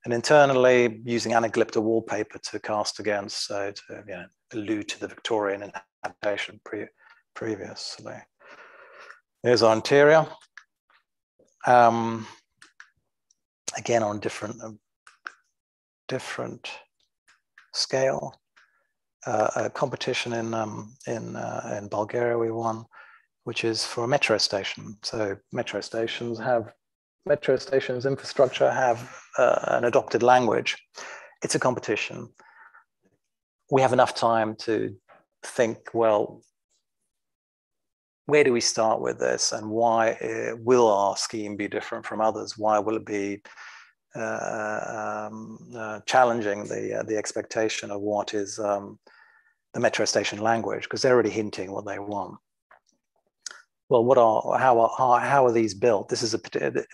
[SPEAKER 2] And internally, using anaglypta wallpaper to cast against, so to you know, allude to the Victorian inhabitation pre previously. There's our interior. Um, again, on different, uh, different scale uh, a competition in um, in uh, in Bulgaria we won, which is for a metro station. So metro stations have metro stations infrastructure have uh, an adopted language. It's a competition. We have enough time to think. Well, where do we start with this, and why uh, will our scheme be different from others? Why will it be uh, um, uh, challenging the uh, the expectation of what is um, the metro station language because they're already hinting what they want. Well, what are how are how are these built? This is a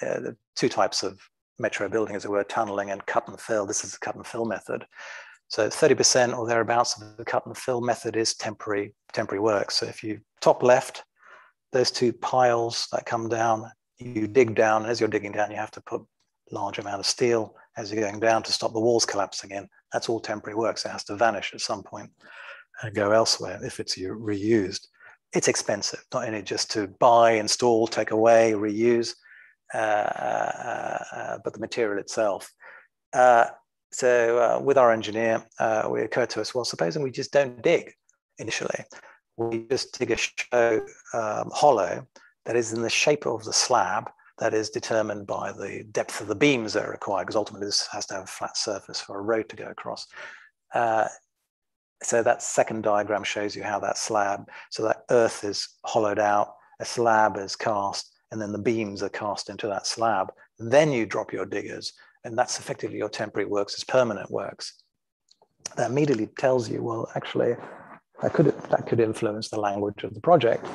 [SPEAKER 2] uh, two types of metro building, as it were, tunneling and cut and fill. This is a cut and fill method. So 30% or thereabouts of the cut and fill method is temporary temporary work. So if you top left, those two piles that come down, you dig down. As you're digging down, you have to put large amount of steel as you're going down to stop the walls collapsing in. That's all temporary work. So it has to vanish at some point and go elsewhere if it's reused. It's expensive, not only just to buy, install, take away, reuse, uh, uh, uh but the material itself. Uh, so uh, with our engineer, uh, we occurred to us, well, supposing we just don't dig initially, we just dig a shallow um, hollow that is in the shape of the slab that is determined by the depth of the beams that are required, because ultimately this has to have a flat surface for a road to go across. Uh, so that second diagram shows you how that slab, so that earth is hollowed out, a slab is cast, and then the beams are cast into that slab. Then you drop your diggers, and that's effectively your temporary works as permanent works. That immediately tells you, well, actually, that could that could influence the language of the project.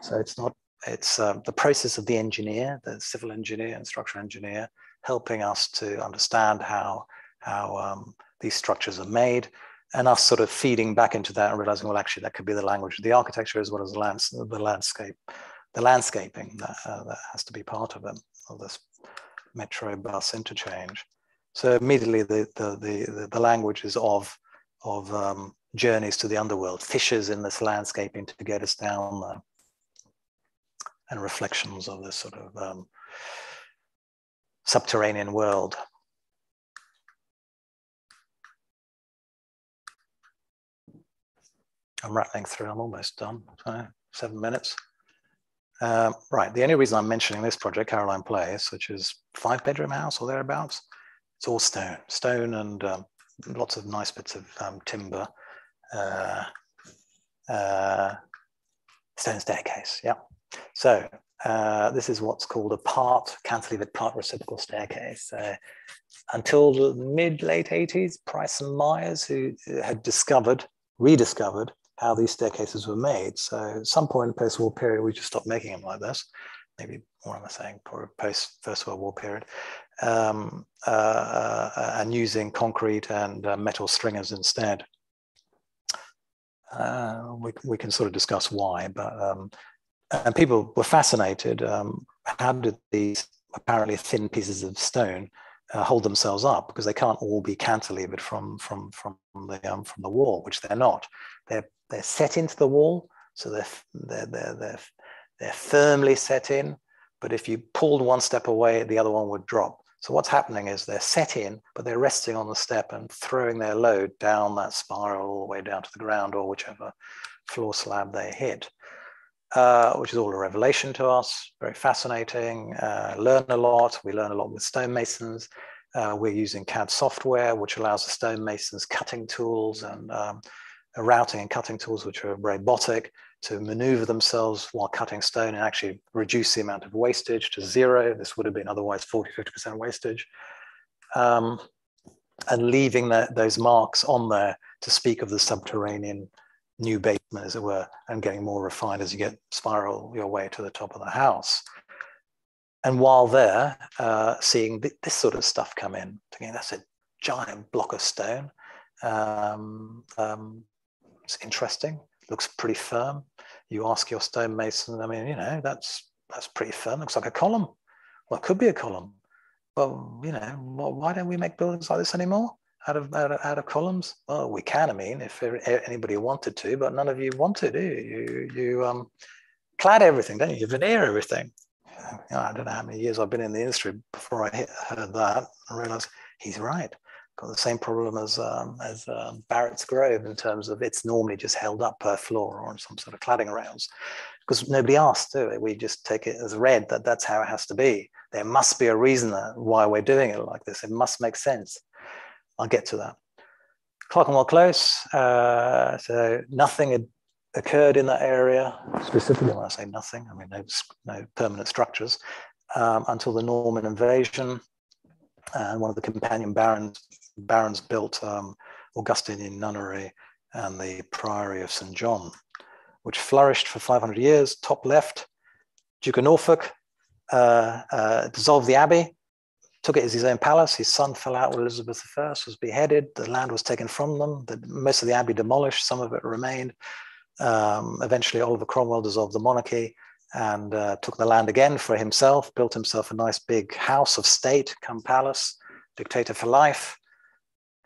[SPEAKER 2] So it's not it's um, the process of the engineer, the civil engineer and structural engineer, helping us to understand how how um, these structures are made, and us sort of feeding back into that and realizing, well, actually, that could be the language of the architecture as well as the, lands, the landscape, the landscaping that, uh, that has to be part of it, of this metro bus interchange. So immediately the, the, the, the language is of, of um, journeys to the underworld, fissures in this landscaping to get us down there. and reflections of this sort of um, subterranean world. I'm rattling through, I'm almost done, seven minutes. Um, right, the only reason I'm mentioning this project, Caroline Place, which is five bedroom house or thereabouts, it's all stone, stone and um, lots of nice bits of um, timber. Uh, uh, stone staircase, yeah. So uh, this is what's called a part cantilevered part reciprocal staircase. Uh, until the mid late 80s, Price and Myers, who had discovered, rediscovered how these staircases were made. So at some point in the post-war period, we just stopped making them like this. Maybe what am I saying? Post First World War period, um, uh, uh, and using concrete and uh, metal stringers instead. Uh, we, we can sort of discuss why, but um, and people were fascinated. Um, how did these apparently thin pieces of stone uh, hold themselves up? Because they can't all be cantilevered from from from the um, from the wall, which they're not. They're they're set into the wall, so they're they're they're they're, they're firmly set in. But if you pulled one step away, the other one would drop. So what's happening is they're set in, but they're resting on the step and throwing their load down that spiral all the way down to the ground or whichever floor slab they hit. Uh, which is all a revelation to us, very fascinating, uh, learn a lot. We learn a lot with stonemasons. Uh, we're using CAD software, which allows the stonemasons cutting tools and um, routing and cutting tools, which are robotic, to maneuver themselves while cutting stone and actually reduce the amount of wastage to zero. This would have been otherwise 40, 50% wastage. Um, and leaving the, those marks on there to speak of the subterranean new basement, as it were, and getting more refined as you get spiral your way to the top of the house. And while there, uh, seeing th this sort of stuff come in, thinking that's a giant block of stone. Um, um, it's interesting, looks pretty firm. You ask your stonemason, I mean, you know, that's that's pretty firm. Looks like a column. Well, it could be a column. Well, you know, well, why don't we make buildings like this anymore? Out of, out of, out of columns? Well, we can, I mean, if anybody wanted to, but none of you wanted, do you? You, you um, clad everything, don't you? You veneer everything. I don't know how many years I've been in the industry before I heard that. I realized he's right got the same problem as um, as um, Barrett's Grove in terms of it's normally just held up per floor or on some sort of cladding arounds because nobody asked, do it? We just take it as read that that's how it has to be. There must be a reason why we're doing it like this. It must make sense. I'll get to that. Clock and Clerkenwell Close. Uh, so nothing had occurred in that area specifically. When I say nothing, I mean no, no permanent structures um, until the Norman invasion and one of the companion barons barons built um, nunnery and the Priory of St. John, which flourished for 500 years. Top left, Duke of Norfolk uh, uh, dissolved the abbey, took it as his own palace. His son fell out with Elizabeth I, was beheaded. The land was taken from them. The, most of the abbey demolished, some of it remained. Um, eventually, Oliver Cromwell dissolved the monarchy and uh, took the land again for himself, built himself a nice big house of state, come palace, dictator for life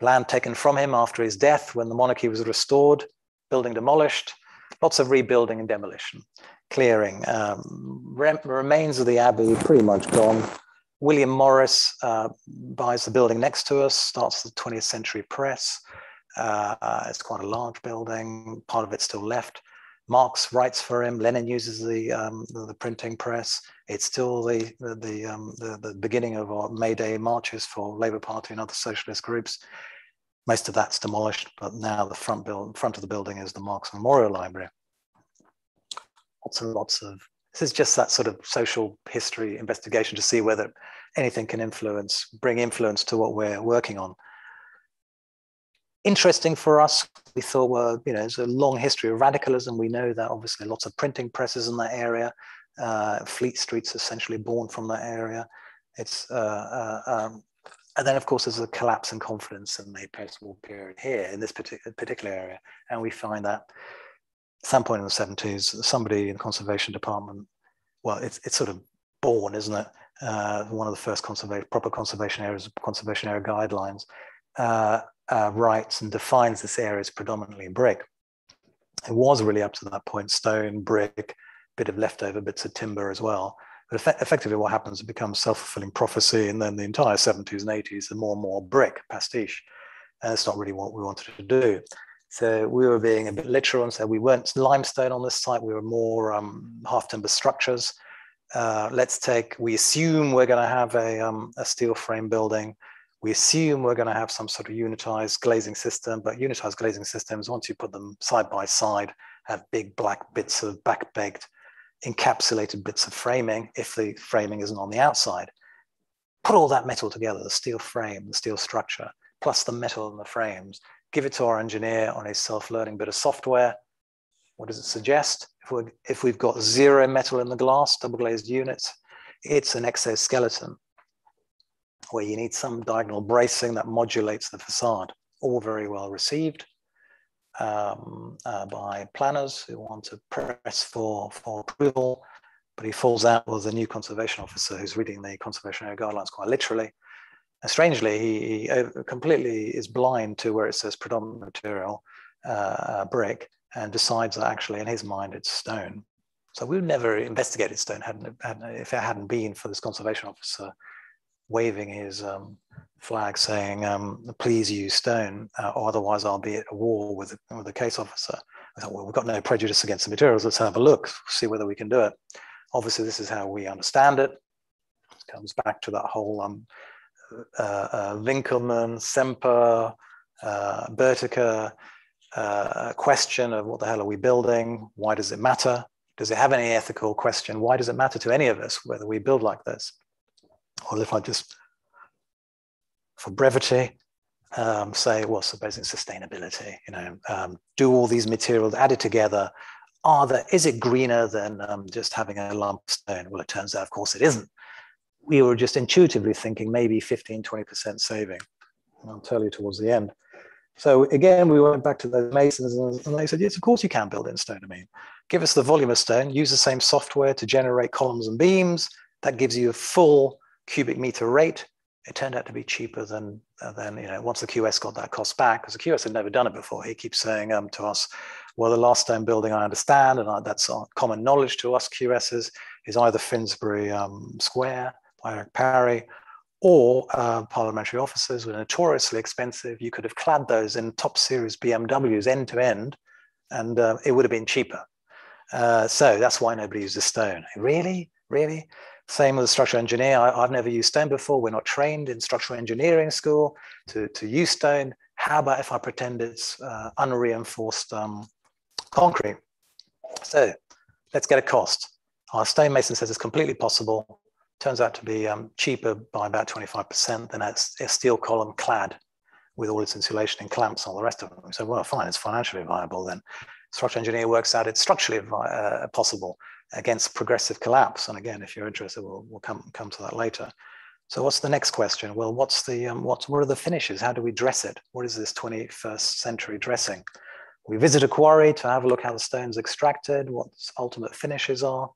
[SPEAKER 2] land taken from him after his death when the monarchy was restored, building demolished, lots of rebuilding and demolition, clearing. Um, remains of the abbey pretty much gone. William Morris uh, buys the building next to us, starts the 20th century press. Uh, it's quite a large building, part of it's still left. Marx writes for him. Lenin uses the um, the, the, printing press. It's still the the um, the, the beginning of our May Day marches for Labour Party and other socialist groups. Most of that's demolished, but now the front build front of the building is the Marx Memorial Library. Lots and lots of this is just that sort of social history investigation to see whether anything can influence, bring influence to what we're working on interesting for us. We thought, well, you know, there's a long history of radicalism. We know that obviously lots of printing presses in that area. Uh, Fleet Street's essentially born from that area. It's uh, uh, um, and then of course there's a collapse in confidence in the post-war period here in this particular particular area, and we find that at some point in the 70s, somebody in the conservation department, well, it's it's sort of born, isn't it? Uh, one of the first conservation proper conservation areas, conservation area guidelines. Uh, uh, writes and defines this area as predominantly brick. It was really up to that point stone, brick, bit of leftover bits of timber as well. But effect effectively, what happens, it becomes self-fulfilling prophecy, and then the entire 70s and 80s, and more and more brick pastiche. And it's not really what we wanted to do. So we were being a bit literal and said we weren't limestone on this site. We were more um, half timber structures. Uh, let's take, we assume we're going to have a, um, a steel frame building. We assume we're going to have some sort of unitized glazing system, but unitized glazing systems, once you put them side by side, have big black bits of back baked encapsulated bits of framing if the framing isn't on the outside. Put all that metal together, the steel frame, the steel structure, plus the metal in the frames, give it to our engineer on a self-learning bit of software. What does it suggest? If, we if we've got zero metal in the glass, double glazed units, it's an exoskeleton where you need some diagonal bracing that modulates the facade. All very well received um, uh, by planners who want to press for, for approval, but he falls out with a new conservation officer who's reading the conservation area guidelines quite literally. And strangely, he, he completely is blind to where it says predominant material, uh, brick, and decides that actually in his mind it's stone. So we never investigated stone hadn't, hadn't, if it hadn't been for this conservation officer waving his um, flag saying, um, please use stone, uh, or otherwise I'll be at war with, with the case officer. I thought, well, we've got no prejudice against the materials. Let's have a look, see whether we can do it. Obviously, this is how we understand it. it comes back to that whole um, uh, uh, Winckelmann, Semper, uh, Boetticher uh, question of what the hell are we building? Why does it matter? Does it have any ethical question? Why does it matter to any of us whether we build like this? Or if I just for brevity, um, say, well, supposing sustainability, you know, um, do all these materials added together, are there, is it greener than um, just having a lump stone? Well, it turns out, of course, it isn't. We were just intuitively thinking maybe 15, 20% saving. I'll tell you towards the end. So again, we went back to the masons and they said, yes, of course you can build in stone. I mean, give us the volume of stone, use the same software to generate columns and beams. That gives you a full cubic meter rate it turned out to be cheaper than uh, than you know once the QS got that cost back because the QS had never done it before. He keeps saying um, to us, "Well, the last stone building I understand, and I, that's common knowledge to us QSs, is either Finsbury um, Square by Eric Parry." Or uh, parliamentary offices were notoriously expensive. You could have clad those in top series BMWs end to end, and uh, it would have been cheaper. Uh, so that's why nobody uses stone. Really, really. Same with a structural engineer. I, have never used stone before. We're not trained in structural engineering school to, to use stone. How about if I pretend it's uh, unreinforced um, concrete? So let's get a cost. Our stonemason says it's completely possible. Turns out to be um, cheaper by about 25% than a, a steel column clad with all its insulation and clamps and all the rest of them. So, well, fine, it's financially viable then. Structural engineer works out it's structurally uh, possible against progressive collapse. And again, if you're interested, we'll, we'll come, come to that later. So what's the next question? Well, what's the, um, what, what are the finishes? How do we dress it? What is this 21st century dressing? We visit a quarry to have a look how the stone's extracted, what ultimate finishes are.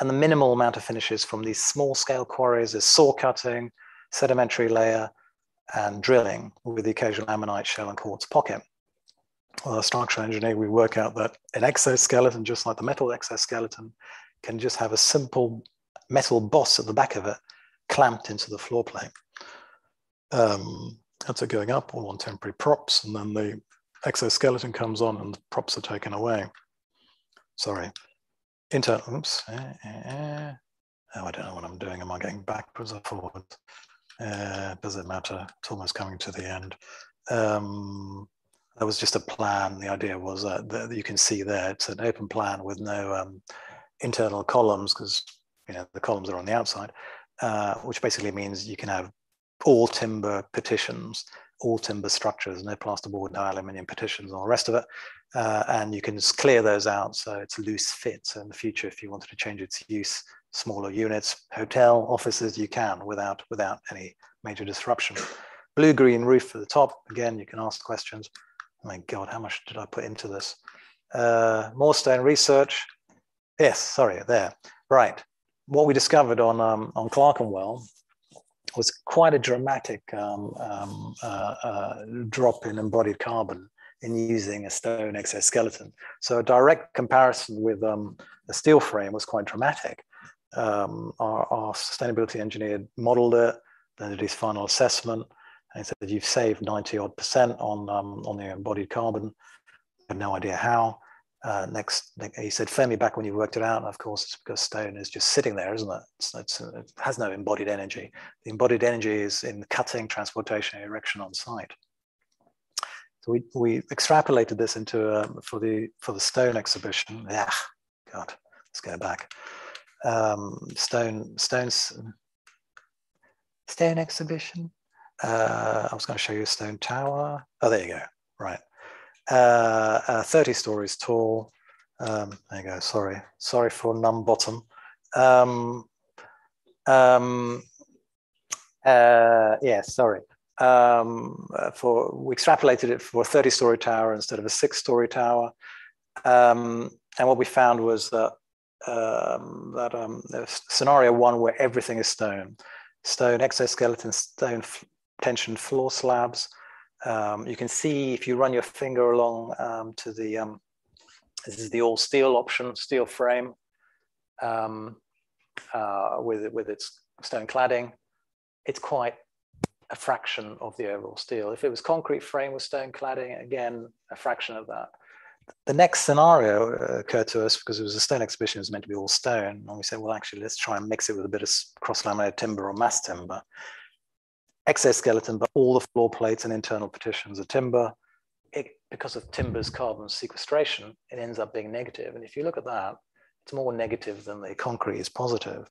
[SPEAKER 2] And the minimal amount of finishes from these small scale quarries is saw cutting, sedimentary layer, and drilling with the occasional ammonite shell and quartz pocket uh, structural engineering, we work out that an exoskeleton, just like the metal exoskeleton, can just have a simple metal boss at the back of it clamped into the floor plate. Um, that's it going up, all on temporary props, and then the exoskeleton comes on and the props are taken away. Sorry. Internal, oops. Oh, I don't know what I'm doing. Am I getting backwards or forwards? Uh, does it matter? It's almost coming to the end. Um, that was just a plan. The idea was uh, that you can see there, it's an open plan with no um, internal columns because you know the columns are on the outside, uh, which basically means you can have all timber partitions, all timber structures, no plasterboard, no aluminium partitions, all the rest of it. Uh, and you can just clear those out so it's a loose fit. So in the future, if you wanted to change its use, smaller units, hotel, offices, you can without, without any major disruption. Blue-green roof at the top. Again, you can ask questions my God, how much did I put into this? Uh, Moorstone research. Yes, sorry, there. Right. What we discovered on, um, on Clerkenwell was quite a dramatic um, um, uh, uh, drop in embodied carbon in using a stone exoskeleton. So a direct comparison with um, a steel frame was quite dramatic. Um, our, our, sustainability engineer modeled it, then did his final assessment, and he said you've saved 90 odd percent on, um, on the embodied carbon. I have no idea how. Uh, next, he said, me back when you worked it out. And of course, it's because stone is just sitting there, isn't it? It's, it's, it has no embodied energy. The embodied energy is in cutting, transportation, erection on site. So we, we extrapolated this into um, for the for the stone exhibition. Yeah, God, let's go back. Um, stone stones stone exhibition. Uh, I was going to show you a stone tower. Oh, there you go. Right uh, uh, 30 stories tall. Um, there you go. Sorry, sorry for num bottom. Um, um, uh, yeah, sorry. Um, uh, for we extrapolated it for a 30 story tower instead of a six story tower. Um, and what we found was that um, that scenario one where everything is stone, stone exoskeleton, stone tension floor slabs, um, you can see if you run your finger along um, to the, um, this is the all steel option, steel frame um, uh, with, with its stone cladding. It's quite a fraction of the overall steel. If it was concrete frame with stone cladding, again, a fraction of that. The next scenario uh, occurred to us because it was a stone exhibition, it was meant to be all stone. And we said, well, actually, let's try and mix it with a bit of cross-laminated timber or mass timber exoskeleton, but all the floor plates and internal partitions are timber. It, because of timber's carbon sequestration, it ends up being negative. And if you look at that, it's more negative than the concrete is positive.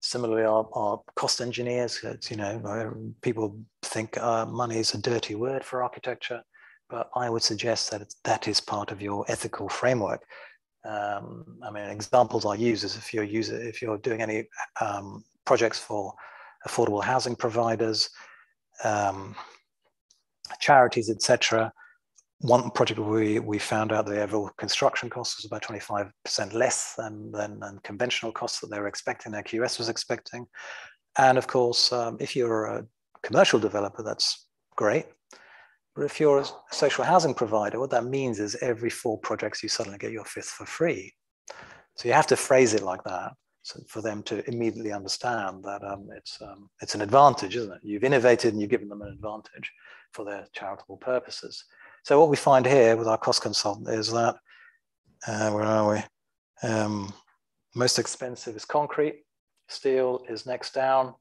[SPEAKER 2] Similarly, our, our cost engineers, you know, people think uh, money is a dirty word for architecture, but I would suggest that that is part of your ethical framework. Um, I mean, examples I use is if you're user, if you're doing any um, projects for affordable housing providers, um, charities, etc. One project we, we found out the overall construction cost was about 25% less than, than, than, conventional costs that they were expecting, their QS was expecting. And of course, um, if you're a commercial developer, that's great. But if you're a social housing provider, what that means is every four projects you suddenly get your fifth for free. So you have to phrase it like that so for them to immediately understand that um, it's, um, it's an advantage, isn't it? You've innovated and you've given them an advantage for their charitable purposes. So what we find here with our cost consultant is that, uh, where are we? Um, most expensive is concrete, steel is next down,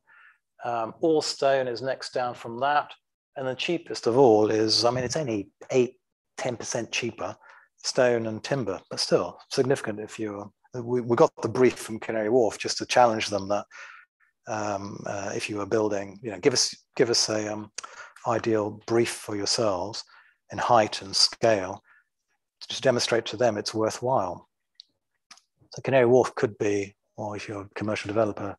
[SPEAKER 2] um, all stone is next down from that, and the cheapest of all is, I mean, it's only 8, 10% cheaper, stone and timber, but still significant if you're we, we got the brief from Canary Wharf just to challenge them that um, uh, if you were building, you know, give us give us a um, ideal brief for yourselves in height and scale to demonstrate to them it's worthwhile. So Canary Wharf could be, or if you're a commercial developer,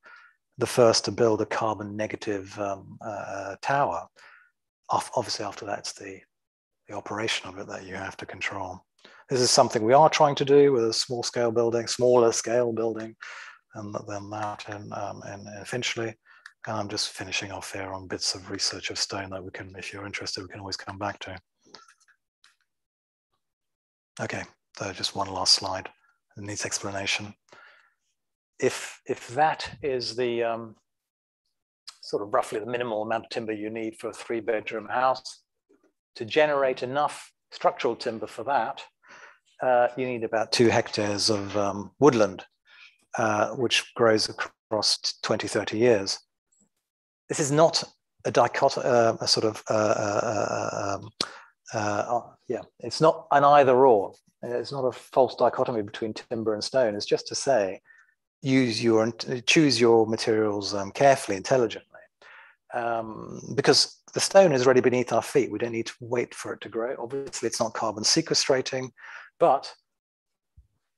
[SPEAKER 2] the first to build a carbon negative um, uh, tower. Obviously, after that, it's the, the operation of it that you have to control. This is something we are trying to do with a small scale building, smaller scale building and then that in, um, in, in Finchley. And I'm just finishing off here on bits of research of stone that we can, if you're interested, we can always come back to. Okay, so just one last slide. It needs explanation. If, if that is the um, sort of roughly the minimal amount of timber you need for a three bedroom house, to generate enough structural timber for that, uh, you need about two hectares of um, woodland, uh, which grows across 20, 30 years. This is not a dichotomy, uh, a sort of, uh, uh, um, yeah, it's not an either or. It's not a false dichotomy between timber and stone. It's just to say, use your, choose your materials um, carefully, intelligently. Um, because the stone is already beneath our feet. We don't need to wait for it to grow. Obviously, it's not carbon sequestrating but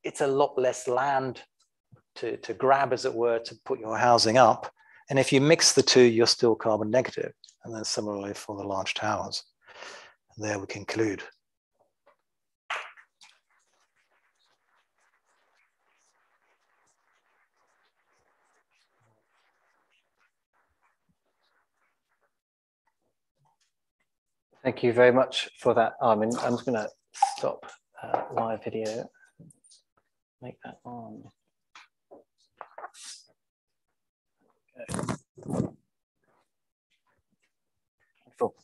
[SPEAKER 2] it's a lot less land to, to grab, as it were, to put your housing up. And if you mix the two, you're still carbon negative. And then similarly for the large towers. And there we conclude.
[SPEAKER 1] Thank you very much for that, Amin. I'm just going to stop uh, live video. Make that on. Okay. Cool.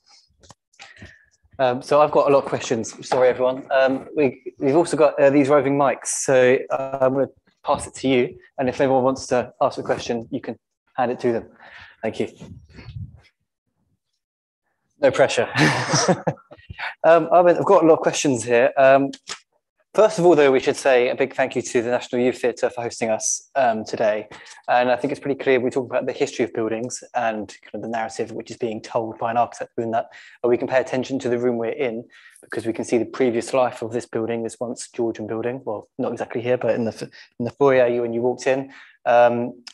[SPEAKER 1] Um, so I've got a lot of questions. Sorry, everyone. Um, we, we've also got uh, these roving mics. So uh, I'm going to pass it to you. And if anyone wants to ask a question, you can hand it to them. Thank you. No pressure. [laughs] um, I've got a lot of questions here. Um, first of all, though, we should say a big thank you to the National Youth Theatre for hosting us um, today. And I think it's pretty clear we talk about the history of buildings and kind of the narrative which is being told by an architect within that. But we can pay attention to the room we're in because we can see the previous life of this building, this once Georgian building. Well, not exactly here, but in the in the foyer you when you walked in. Um,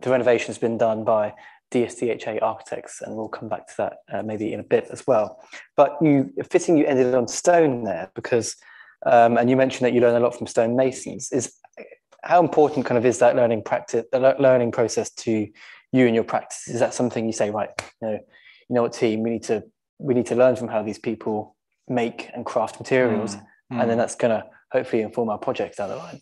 [SPEAKER 1] the renovation has been done by DSDHA architects, and we'll come back to that uh, maybe in a bit as well. But you fitting you ended on stone there because, um, and you mentioned that you learn a lot from stonemasons. Is how important kind of is that learning practice, the learning process to you and your practice? Is that something you say, right? You know, you know what, team, we need to we need to learn from how these people make and craft materials, mm, mm. and then that's going to hopefully inform our projects down the line.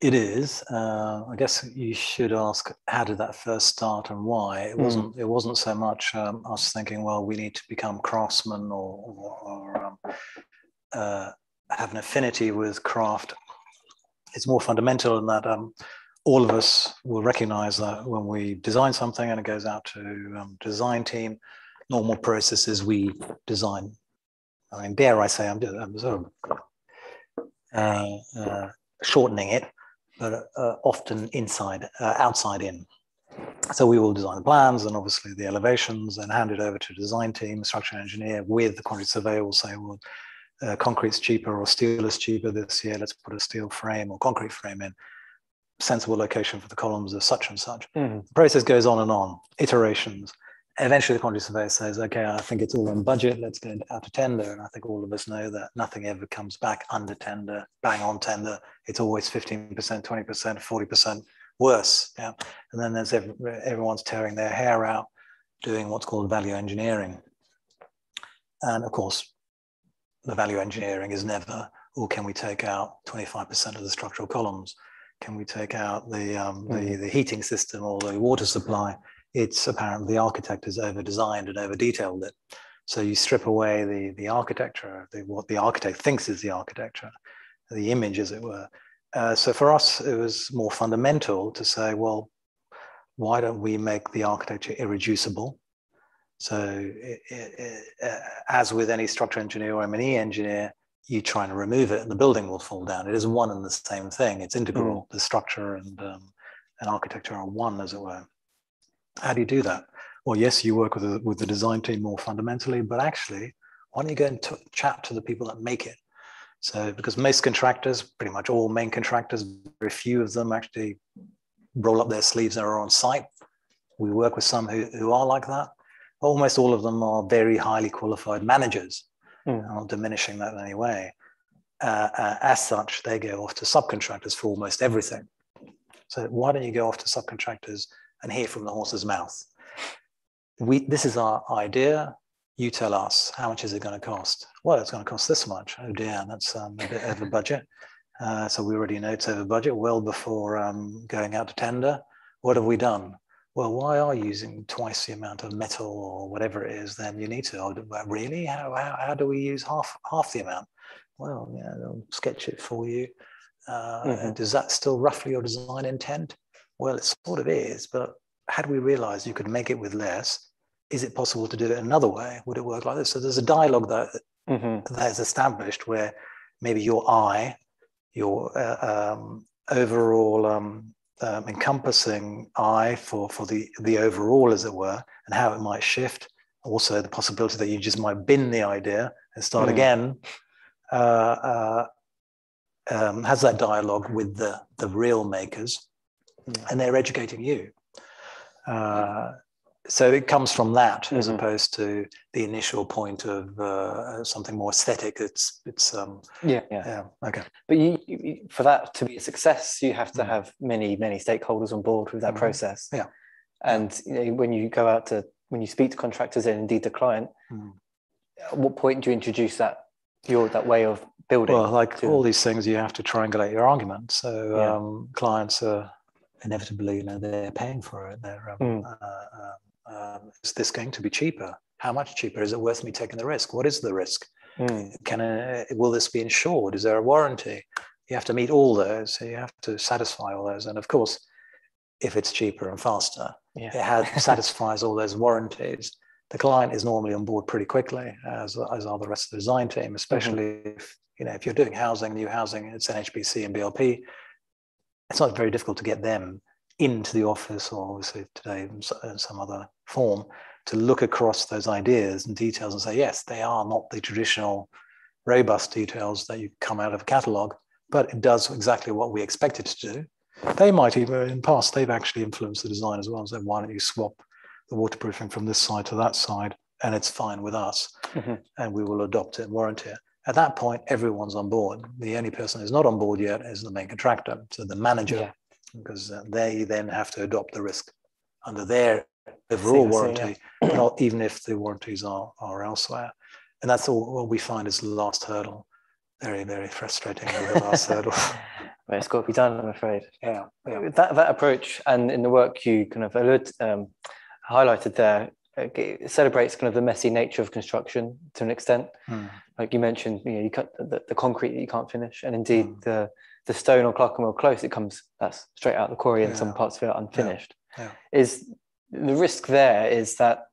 [SPEAKER 2] It is. Uh, I guess you should ask how did that first start and why. It wasn't. Mm. It wasn't so much um, us thinking, well, we need to become craftsmen or, or, or um, uh, have an affinity with craft. It's more fundamental in that um, all of us will recognize that when we design something and it goes out to um, design team, normal processes we design. I mean, dare I say, I'm, I'm sort of uh, uh shortening it but uh, often inside, uh, outside in. So we will design the plans and obviously the elevations and hand it over to design team, structural engineer with the quantity surveyor will say, well, uh, concrete's cheaper or steel is cheaper this year. Let's put a steel frame or concrete frame in. Sensible location for the columns of such and such. Mm. The process goes on and on, iterations eventually the quantity surveyor says, okay, I think it's all on budget, let's go out to tender. And I think all of us know that nothing ever comes back under tender, bang on tender. It's always 15%, 20%, 40% worse. Yeah. And then there's every, everyone's tearing their hair out doing what's called value engineering. And of course, the value engineering is never, or oh, can we take out 25% of the structural columns? Can we take out the, um, mm. the, the heating system or the water supply? It's apparent the architect has over designed and over detailed it. So you strip away the, the architecture, the, what the architect thinks is the architecture, the image, as it were. Uh, so for us, it was more fundamental to say, well, why don't we make the architecture irreducible? So, it, it, uh, as with any structural engineer or M&E engineer, you try and remove it and the building will fall down. It is one and the same thing. It's integral. Mm. The structure and, um, and architecture are one, as it were. How do you do that? Well, yes, you work with the, with the design team more fundamentally, but actually, why don't you go and t- chat to the people that make it? So, because most contractors, pretty much all main contractors, very few of them actually roll up their sleeves and are on site. We work with some who, who are like that. Almost all of them are very highly qualified managers. Mm. I'm not diminishing that in any way. Uh, uh, as such, they go off to subcontractors for almost everything. So, why don't you go off to subcontractors and hear from the horse's mouth. We, this is our idea. You tell us, how much is it going to cost? Well, it's going to cost this much. Oh dear, that's um, a bit over budget. Uh, so we already know it's over budget well before um, going out to tender. What have we done? Well, why are you using twice the amount of metal or whatever it is then you need to? Oh, really? How, how, how do we use half, half the amount? Well, yeah, they'll sketch it for you. Uh, mm-hmm. Does that still roughly your design intent? Well, it sort of is, but had we realized you could make it with less, is it possible to do it another way? Would it work like this? So there's a dialogue that, mm-hmm. that is established where maybe your eye, your uh, um, overall um, um, encompassing eye for, for the, the overall, as it were, and how it might shift. Also, the possibility that you just might bin the idea and start mm. again uh, uh, um, has that dialogue with the, the real makers and they're educating you. Uh, so it comes from that mm-hmm. as opposed to the initial point of uh, something more aesthetic. It's it's um,
[SPEAKER 1] yeah, yeah yeah okay. But you, you, for that to be a success, you have to mm. have many many stakeholders on board with that mm. process.
[SPEAKER 2] Yeah,
[SPEAKER 1] and you know, when you go out to when you speak to contractors and indeed the client, mm. at what point do you introduce that your that way of building?
[SPEAKER 2] Well, like all these things, you have to triangulate your argument. So
[SPEAKER 1] Yeah.
[SPEAKER 2] um, clients are inevitably, you know, they're paying for it. They're, um,
[SPEAKER 1] Mm.
[SPEAKER 2] uh, um, is this going to be cheaper? How much cheaper? Is it worth me taking the risk? What is the risk?
[SPEAKER 1] Mm,
[SPEAKER 2] Can uh, will this be insured? Is there a warranty? You have to meet all those. So you have to satisfy all those. And of course, if it's cheaper and faster,
[SPEAKER 1] yeah.
[SPEAKER 2] it has, [laughs] satisfies all those warranties. The client is normally on board pretty quickly, as, as are the rest of the design team, especially if you know if you're doing housing, new housing, it's NHBC and BLP. It's not very difficult to get them into the office, or obviously today in some other form, to look across those ideas and details and say, yes, they are not the traditional robust details that you come out of a catalog, but it does exactly what we expect it to do. They might even, in past, they've actually influenced the design as well. So why don't you swap the waterproofing from this side to that side, and it's fine with us,
[SPEAKER 1] Mhm.
[SPEAKER 2] and we will adopt it and warranty it. At that point, everyone's on board. The only person who's not on board yet is the main contractor, so the manager,
[SPEAKER 1] Yeah.
[SPEAKER 2] because uh, they then have to adopt the risk under their overall
[SPEAKER 1] yeah.
[SPEAKER 2] warranty, but not even if the warranties are, are elsewhere. And that's all what we find is the last hurdle. Very, very frustrating the last [laughs] hurdle. [laughs]
[SPEAKER 1] But it's got to be done, I'm afraid.
[SPEAKER 2] Yeah, yeah.
[SPEAKER 1] That that approach, and in the work you kind of allude, um, highlighted there, it celebrates kind of the messy nature of construction to an extent.
[SPEAKER 2] Hmm.
[SPEAKER 1] Like you mentioned, you know, you cut the, the concrete that you can't finish, and indeed
[SPEAKER 2] Mm.
[SPEAKER 1] the the stone on Clerkenwell Close, it comes that's straight out of the quarry, and some parts of it are unfinished.
[SPEAKER 2] Yeah.
[SPEAKER 1] Is the risk there is that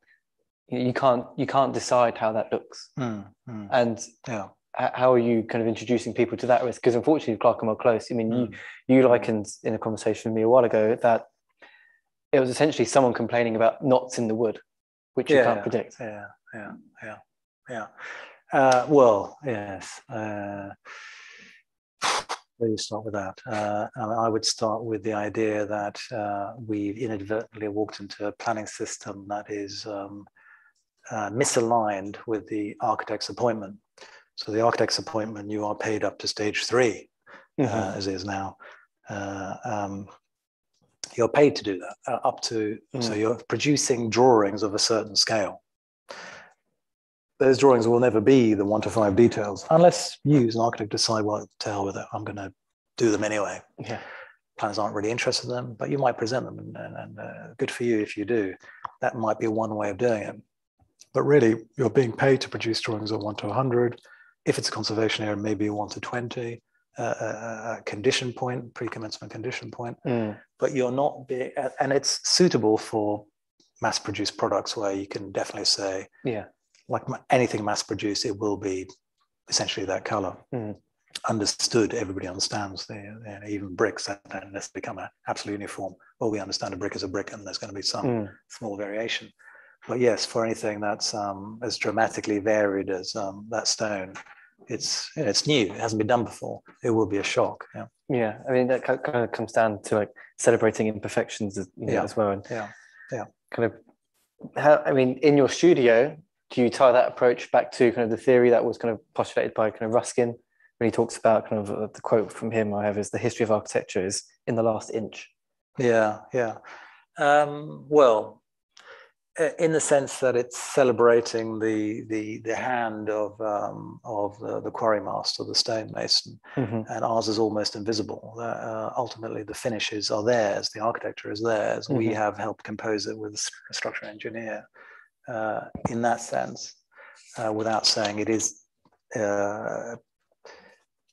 [SPEAKER 1] you can't you can't decide how that looks,
[SPEAKER 2] hmm.
[SPEAKER 1] and
[SPEAKER 2] Yeah.
[SPEAKER 1] how are you kind of introducing people to that risk? Because unfortunately, Clerkenwell Close, I mean, you
[SPEAKER 2] Hmm.
[SPEAKER 1] you likened in a conversation with me a while ago that it was essentially someone complaining about knots in the wood, which you can't predict.
[SPEAKER 2] Yeah, yeah, yeah, yeah. Uh, well, yes. Uh, where do you start with that? Uh, and I would start with the idea that uh, we've inadvertently walked into a planning system that is um, uh, misaligned with the architect's appointment. So the architect's appointment, you are paid up to stage three,
[SPEAKER 1] Mhm.
[SPEAKER 2] uh, as is now. Uh, um, you're paid to do that uh, up to, so
[SPEAKER 1] Mm.
[SPEAKER 2] you're producing drawings of a certain scale. Those drawings will never be the one to five details unless you, as an architect, decide, well, to hell with it, I'm going to do them anyway.
[SPEAKER 1] yeah,
[SPEAKER 2] Planners aren't really interested in them, but you might present them, and, and, and uh, good for you if you do. That might be one way of doing it. But really, you're being paid to produce drawings of one to 100. If it's a conservation area, maybe one to 20. A, condition point, pre-commencement condition point
[SPEAKER 1] Mm.
[SPEAKER 2] but you're not being, and it's suitable for mass produced products where you can definitely say,
[SPEAKER 1] yeah,
[SPEAKER 2] like anything mass produced, it will be essentially that color.
[SPEAKER 1] Mm.
[SPEAKER 2] Understood, everybody understands the, even bricks that don't necessarily become an absolute uniform. Well, we understand a brick is a brick and there's going to be some
[SPEAKER 1] Mm.
[SPEAKER 2] small variation. But yes, for anything that's um, as dramatically varied as um, that stone, it's it's new. It hasn't been done before. It will be a shock. Yeah.
[SPEAKER 1] yeah. I mean, that kind of comes down to like celebrating imperfections as, you know,
[SPEAKER 2] Yeah.
[SPEAKER 1] as well, and
[SPEAKER 2] Yeah. Yeah.
[SPEAKER 1] kind of how. I mean, in your studio, do you tie that approach back to kind of the theory that was kind of postulated by kind of Ruskin when he talks about kind of uh, the quote from him I have is the history of architecture is in the last inch.
[SPEAKER 2] Yeah, yeah. Um, well, in the sense that it's celebrating the the the hand of um, of the, the quarry master, the stonemason,
[SPEAKER 1] Mhm.
[SPEAKER 2] and ours is almost invisible. Uh, ultimately, the finishes are theirs, the architecture is theirs. We
[SPEAKER 1] Mhm.
[SPEAKER 2] have helped compose it with a a structural engineer. Uh, in that sense, uh, without saying it is. Uh,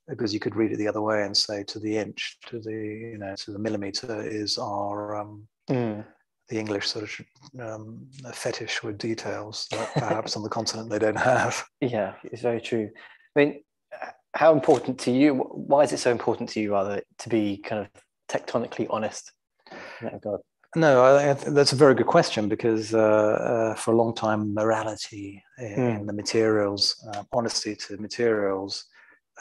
[SPEAKER 2] because you could read it the other way and say to the inch, to the you know, to the millimeter is our um,
[SPEAKER 1] Mm.
[SPEAKER 2] The English sort of um, fetish with details that perhaps on the continent they don't have. [laughs]
[SPEAKER 1] Yeah, it's very true. I mean, how important to you? Why is it so important to you, rather, to be kind of tectonically honest in that regard?
[SPEAKER 2] No, I, I that's a very good question because uh, uh, for a long time, morality in, in the materials, uh, honesty to materials,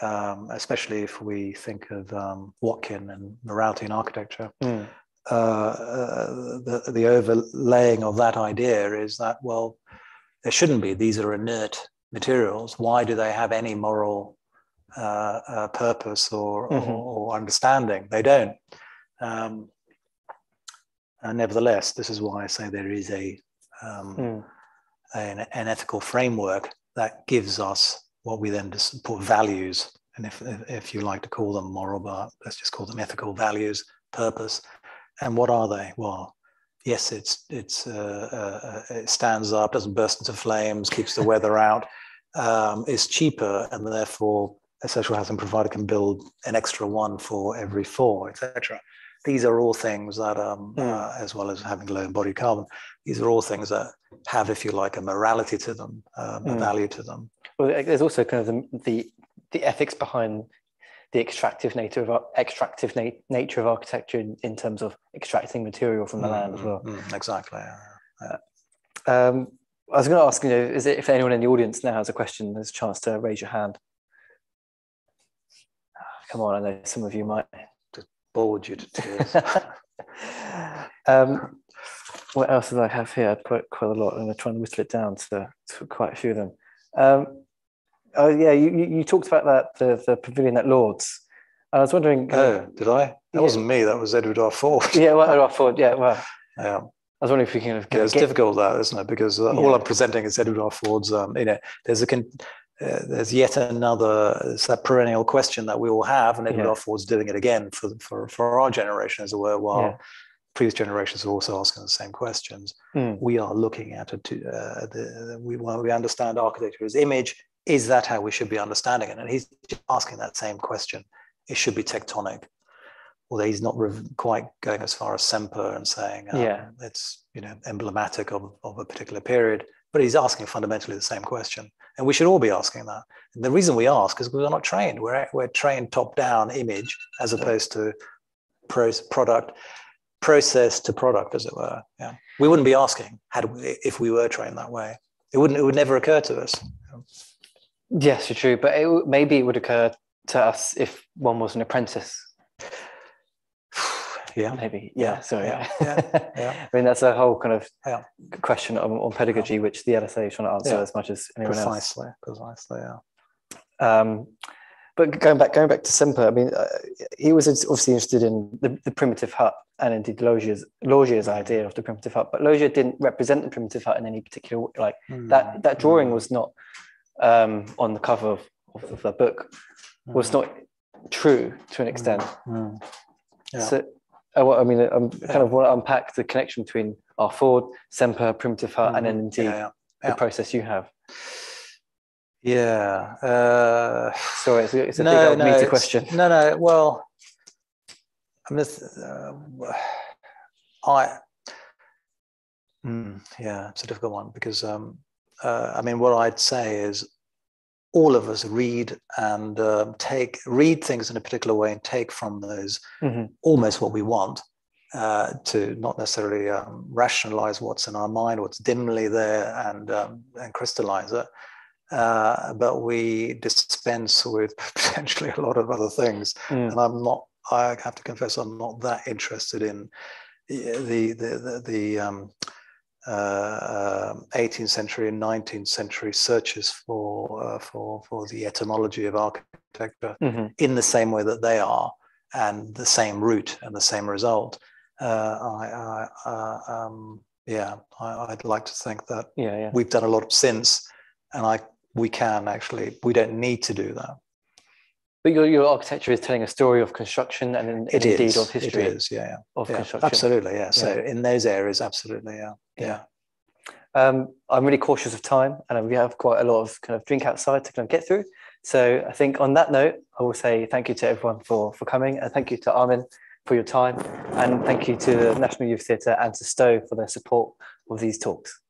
[SPEAKER 2] um, especially if we think of um, Watkin and morality in architecture,
[SPEAKER 1] Mm.
[SPEAKER 2] Uh, uh, the, the overlaying of that idea is that, well, there shouldn't be. These are inert materials. Why do they have any moral uh, uh, purpose or,
[SPEAKER 1] Mhm.
[SPEAKER 2] or, or understanding? They don't. Um, nevertheless, this is why I say there is a, um,
[SPEAKER 1] Mm.
[SPEAKER 2] an, an ethical framework that gives us what we then put values, and if, if you like to call them moral, but let's just call them ethical values, purpose. And what are they? Well, yes, it's it's uh, uh, it stands up, doesn't burst into flames, keeps the weather [laughs] out, um, is cheaper, and therefore a social housing provider can build an extra one for every four, etc. These are all things that, um, mm. uh, as well as having low embodied carbon, these are all things that have, if you like, a morality to them, um, mm. a hmm. value to them.
[SPEAKER 1] Well, there's also kind of the, the, the ethics behind the extractive nature of extractive na- nature of architecture in, in, terms of extracting material from the mm, land as well.
[SPEAKER 2] Mm, exactly. Yeah.
[SPEAKER 1] Um, I was going to ask, you know, is it if anyone in the audience now has a question, there's a chance to raise your hand. Come on, I know some of you might.
[SPEAKER 2] Just bored you to tears. [laughs]
[SPEAKER 1] um, what else did I have here? Quite quite a lot. I'm going to try and whittle it down to, to quite a few of them. Um, oh yeah, you, you talked about that the, the pavilion at Lords. I was wondering.
[SPEAKER 2] Oh, did I? That yeah. wasn't me. That was Edward R. Ford. [laughs]
[SPEAKER 1] yeah, well, Edward R. Ford. Yeah, well. [laughs]
[SPEAKER 2] Yeah.
[SPEAKER 1] I was wondering if you can.
[SPEAKER 2] Yeah, it's get... difficult that, isn't it? Because uh, yeah. all I'm presenting is Edward R. Ford's. Um, you know, there's a con- uh, there's yet another it's that perennial question that we all have, and Edward yeah. R. Ford's doing it again for for for our generation, as it were, while yeah. previous generations are also asking the same questions. Mm. We are looking at it. To, uh, the, we while we understand architecture as image, is that how we should be understanding it? And he's asking that same question. It should be tectonic, although he's not quite going as far as Semper and saying um, yeah. it's you know emblematic of, of a particular period, but he's asking fundamentally the same question. And we should all be asking that. And the reason we ask is because we're not trained. We're, we're trained top down image as opposed to pro- product, process to product, as it were. Yeah. We wouldn't be asking had we, if we were trained that way. It wouldn't, it would never occur to us.
[SPEAKER 1] Yes, you're true. But it, maybe it would occur to us if one was an apprentice [sighs]
[SPEAKER 2] yeah
[SPEAKER 1] maybe yeah, yeah. sorry yeah. yeah. yeah. [laughs] i mean that's a whole kind of yeah. question on, on pedagogy which the lsa is trying to answer as much as anyone else
[SPEAKER 2] precisely, else precisely yeah
[SPEAKER 1] um, but going back going back to Semper, I mean, uh, he was obviously interested in the, the primitive hut and indeed Laugier's, Laugier's idea of the primitive hut, but Laugier didn't represent the primitive hut in any particular way. like mm. that. That drawing mm. was not um, on the cover of, of, the book. Mm. Was not true to an extent. Mm. Yeah. So I mean, I'm kind of want to unpack the connection between R. Ford, Semper, Primitive Hut, mm-hmm. and then indeed yeah, yeah. the process you have.
[SPEAKER 2] Yeah. Uh, [sighs]
[SPEAKER 1] Sorry, it's, it's a no, big old no, meaty question.
[SPEAKER 2] No, no. Well, [sighs] I mean, uh, I. Mm, yeah, it's a difficult one because um, uh, I mean, what I'd say is all of us read and um, take read things in a particular way and take from those mm-hmm. almost what we want uh, to not necessarily um, rationalize what's in our mind, what's dimly there, and um, and crystallize it. Uh, but we dispense with [laughs] potentially a lot of other things, mm. and I'm not. I have to confess, I'm not that interested in the the the, the, the um, uh, 18th um, century and 19th century searches for uh, for for the etymology of architecture mm-hmm. in the same way that they are and the same root and the same result. Uh, I, I uh, um, yeah, I, would like to think that
[SPEAKER 1] yeah, yeah.
[SPEAKER 2] we've done a lot since, and I we can actually we don't need to do that.
[SPEAKER 1] But your, your architecture is telling a story of construction and, and
[SPEAKER 2] it
[SPEAKER 1] indeed
[SPEAKER 2] is.
[SPEAKER 1] of history.
[SPEAKER 2] It is, yeah, yeah.
[SPEAKER 1] Of
[SPEAKER 2] yeah,
[SPEAKER 1] construction.
[SPEAKER 2] Absolutely, yeah. So yeah. in those areas, absolutely, yeah. Yeah.
[SPEAKER 1] Um, I'm really cautious of time and we have quite a lot of kind of drink outside to kind of get through. So I think on that note, I will say thank you to everyone for, for coming and thank you to Amin for your time and thank you to the National Youth Theatre and to Sto for their support of these talks.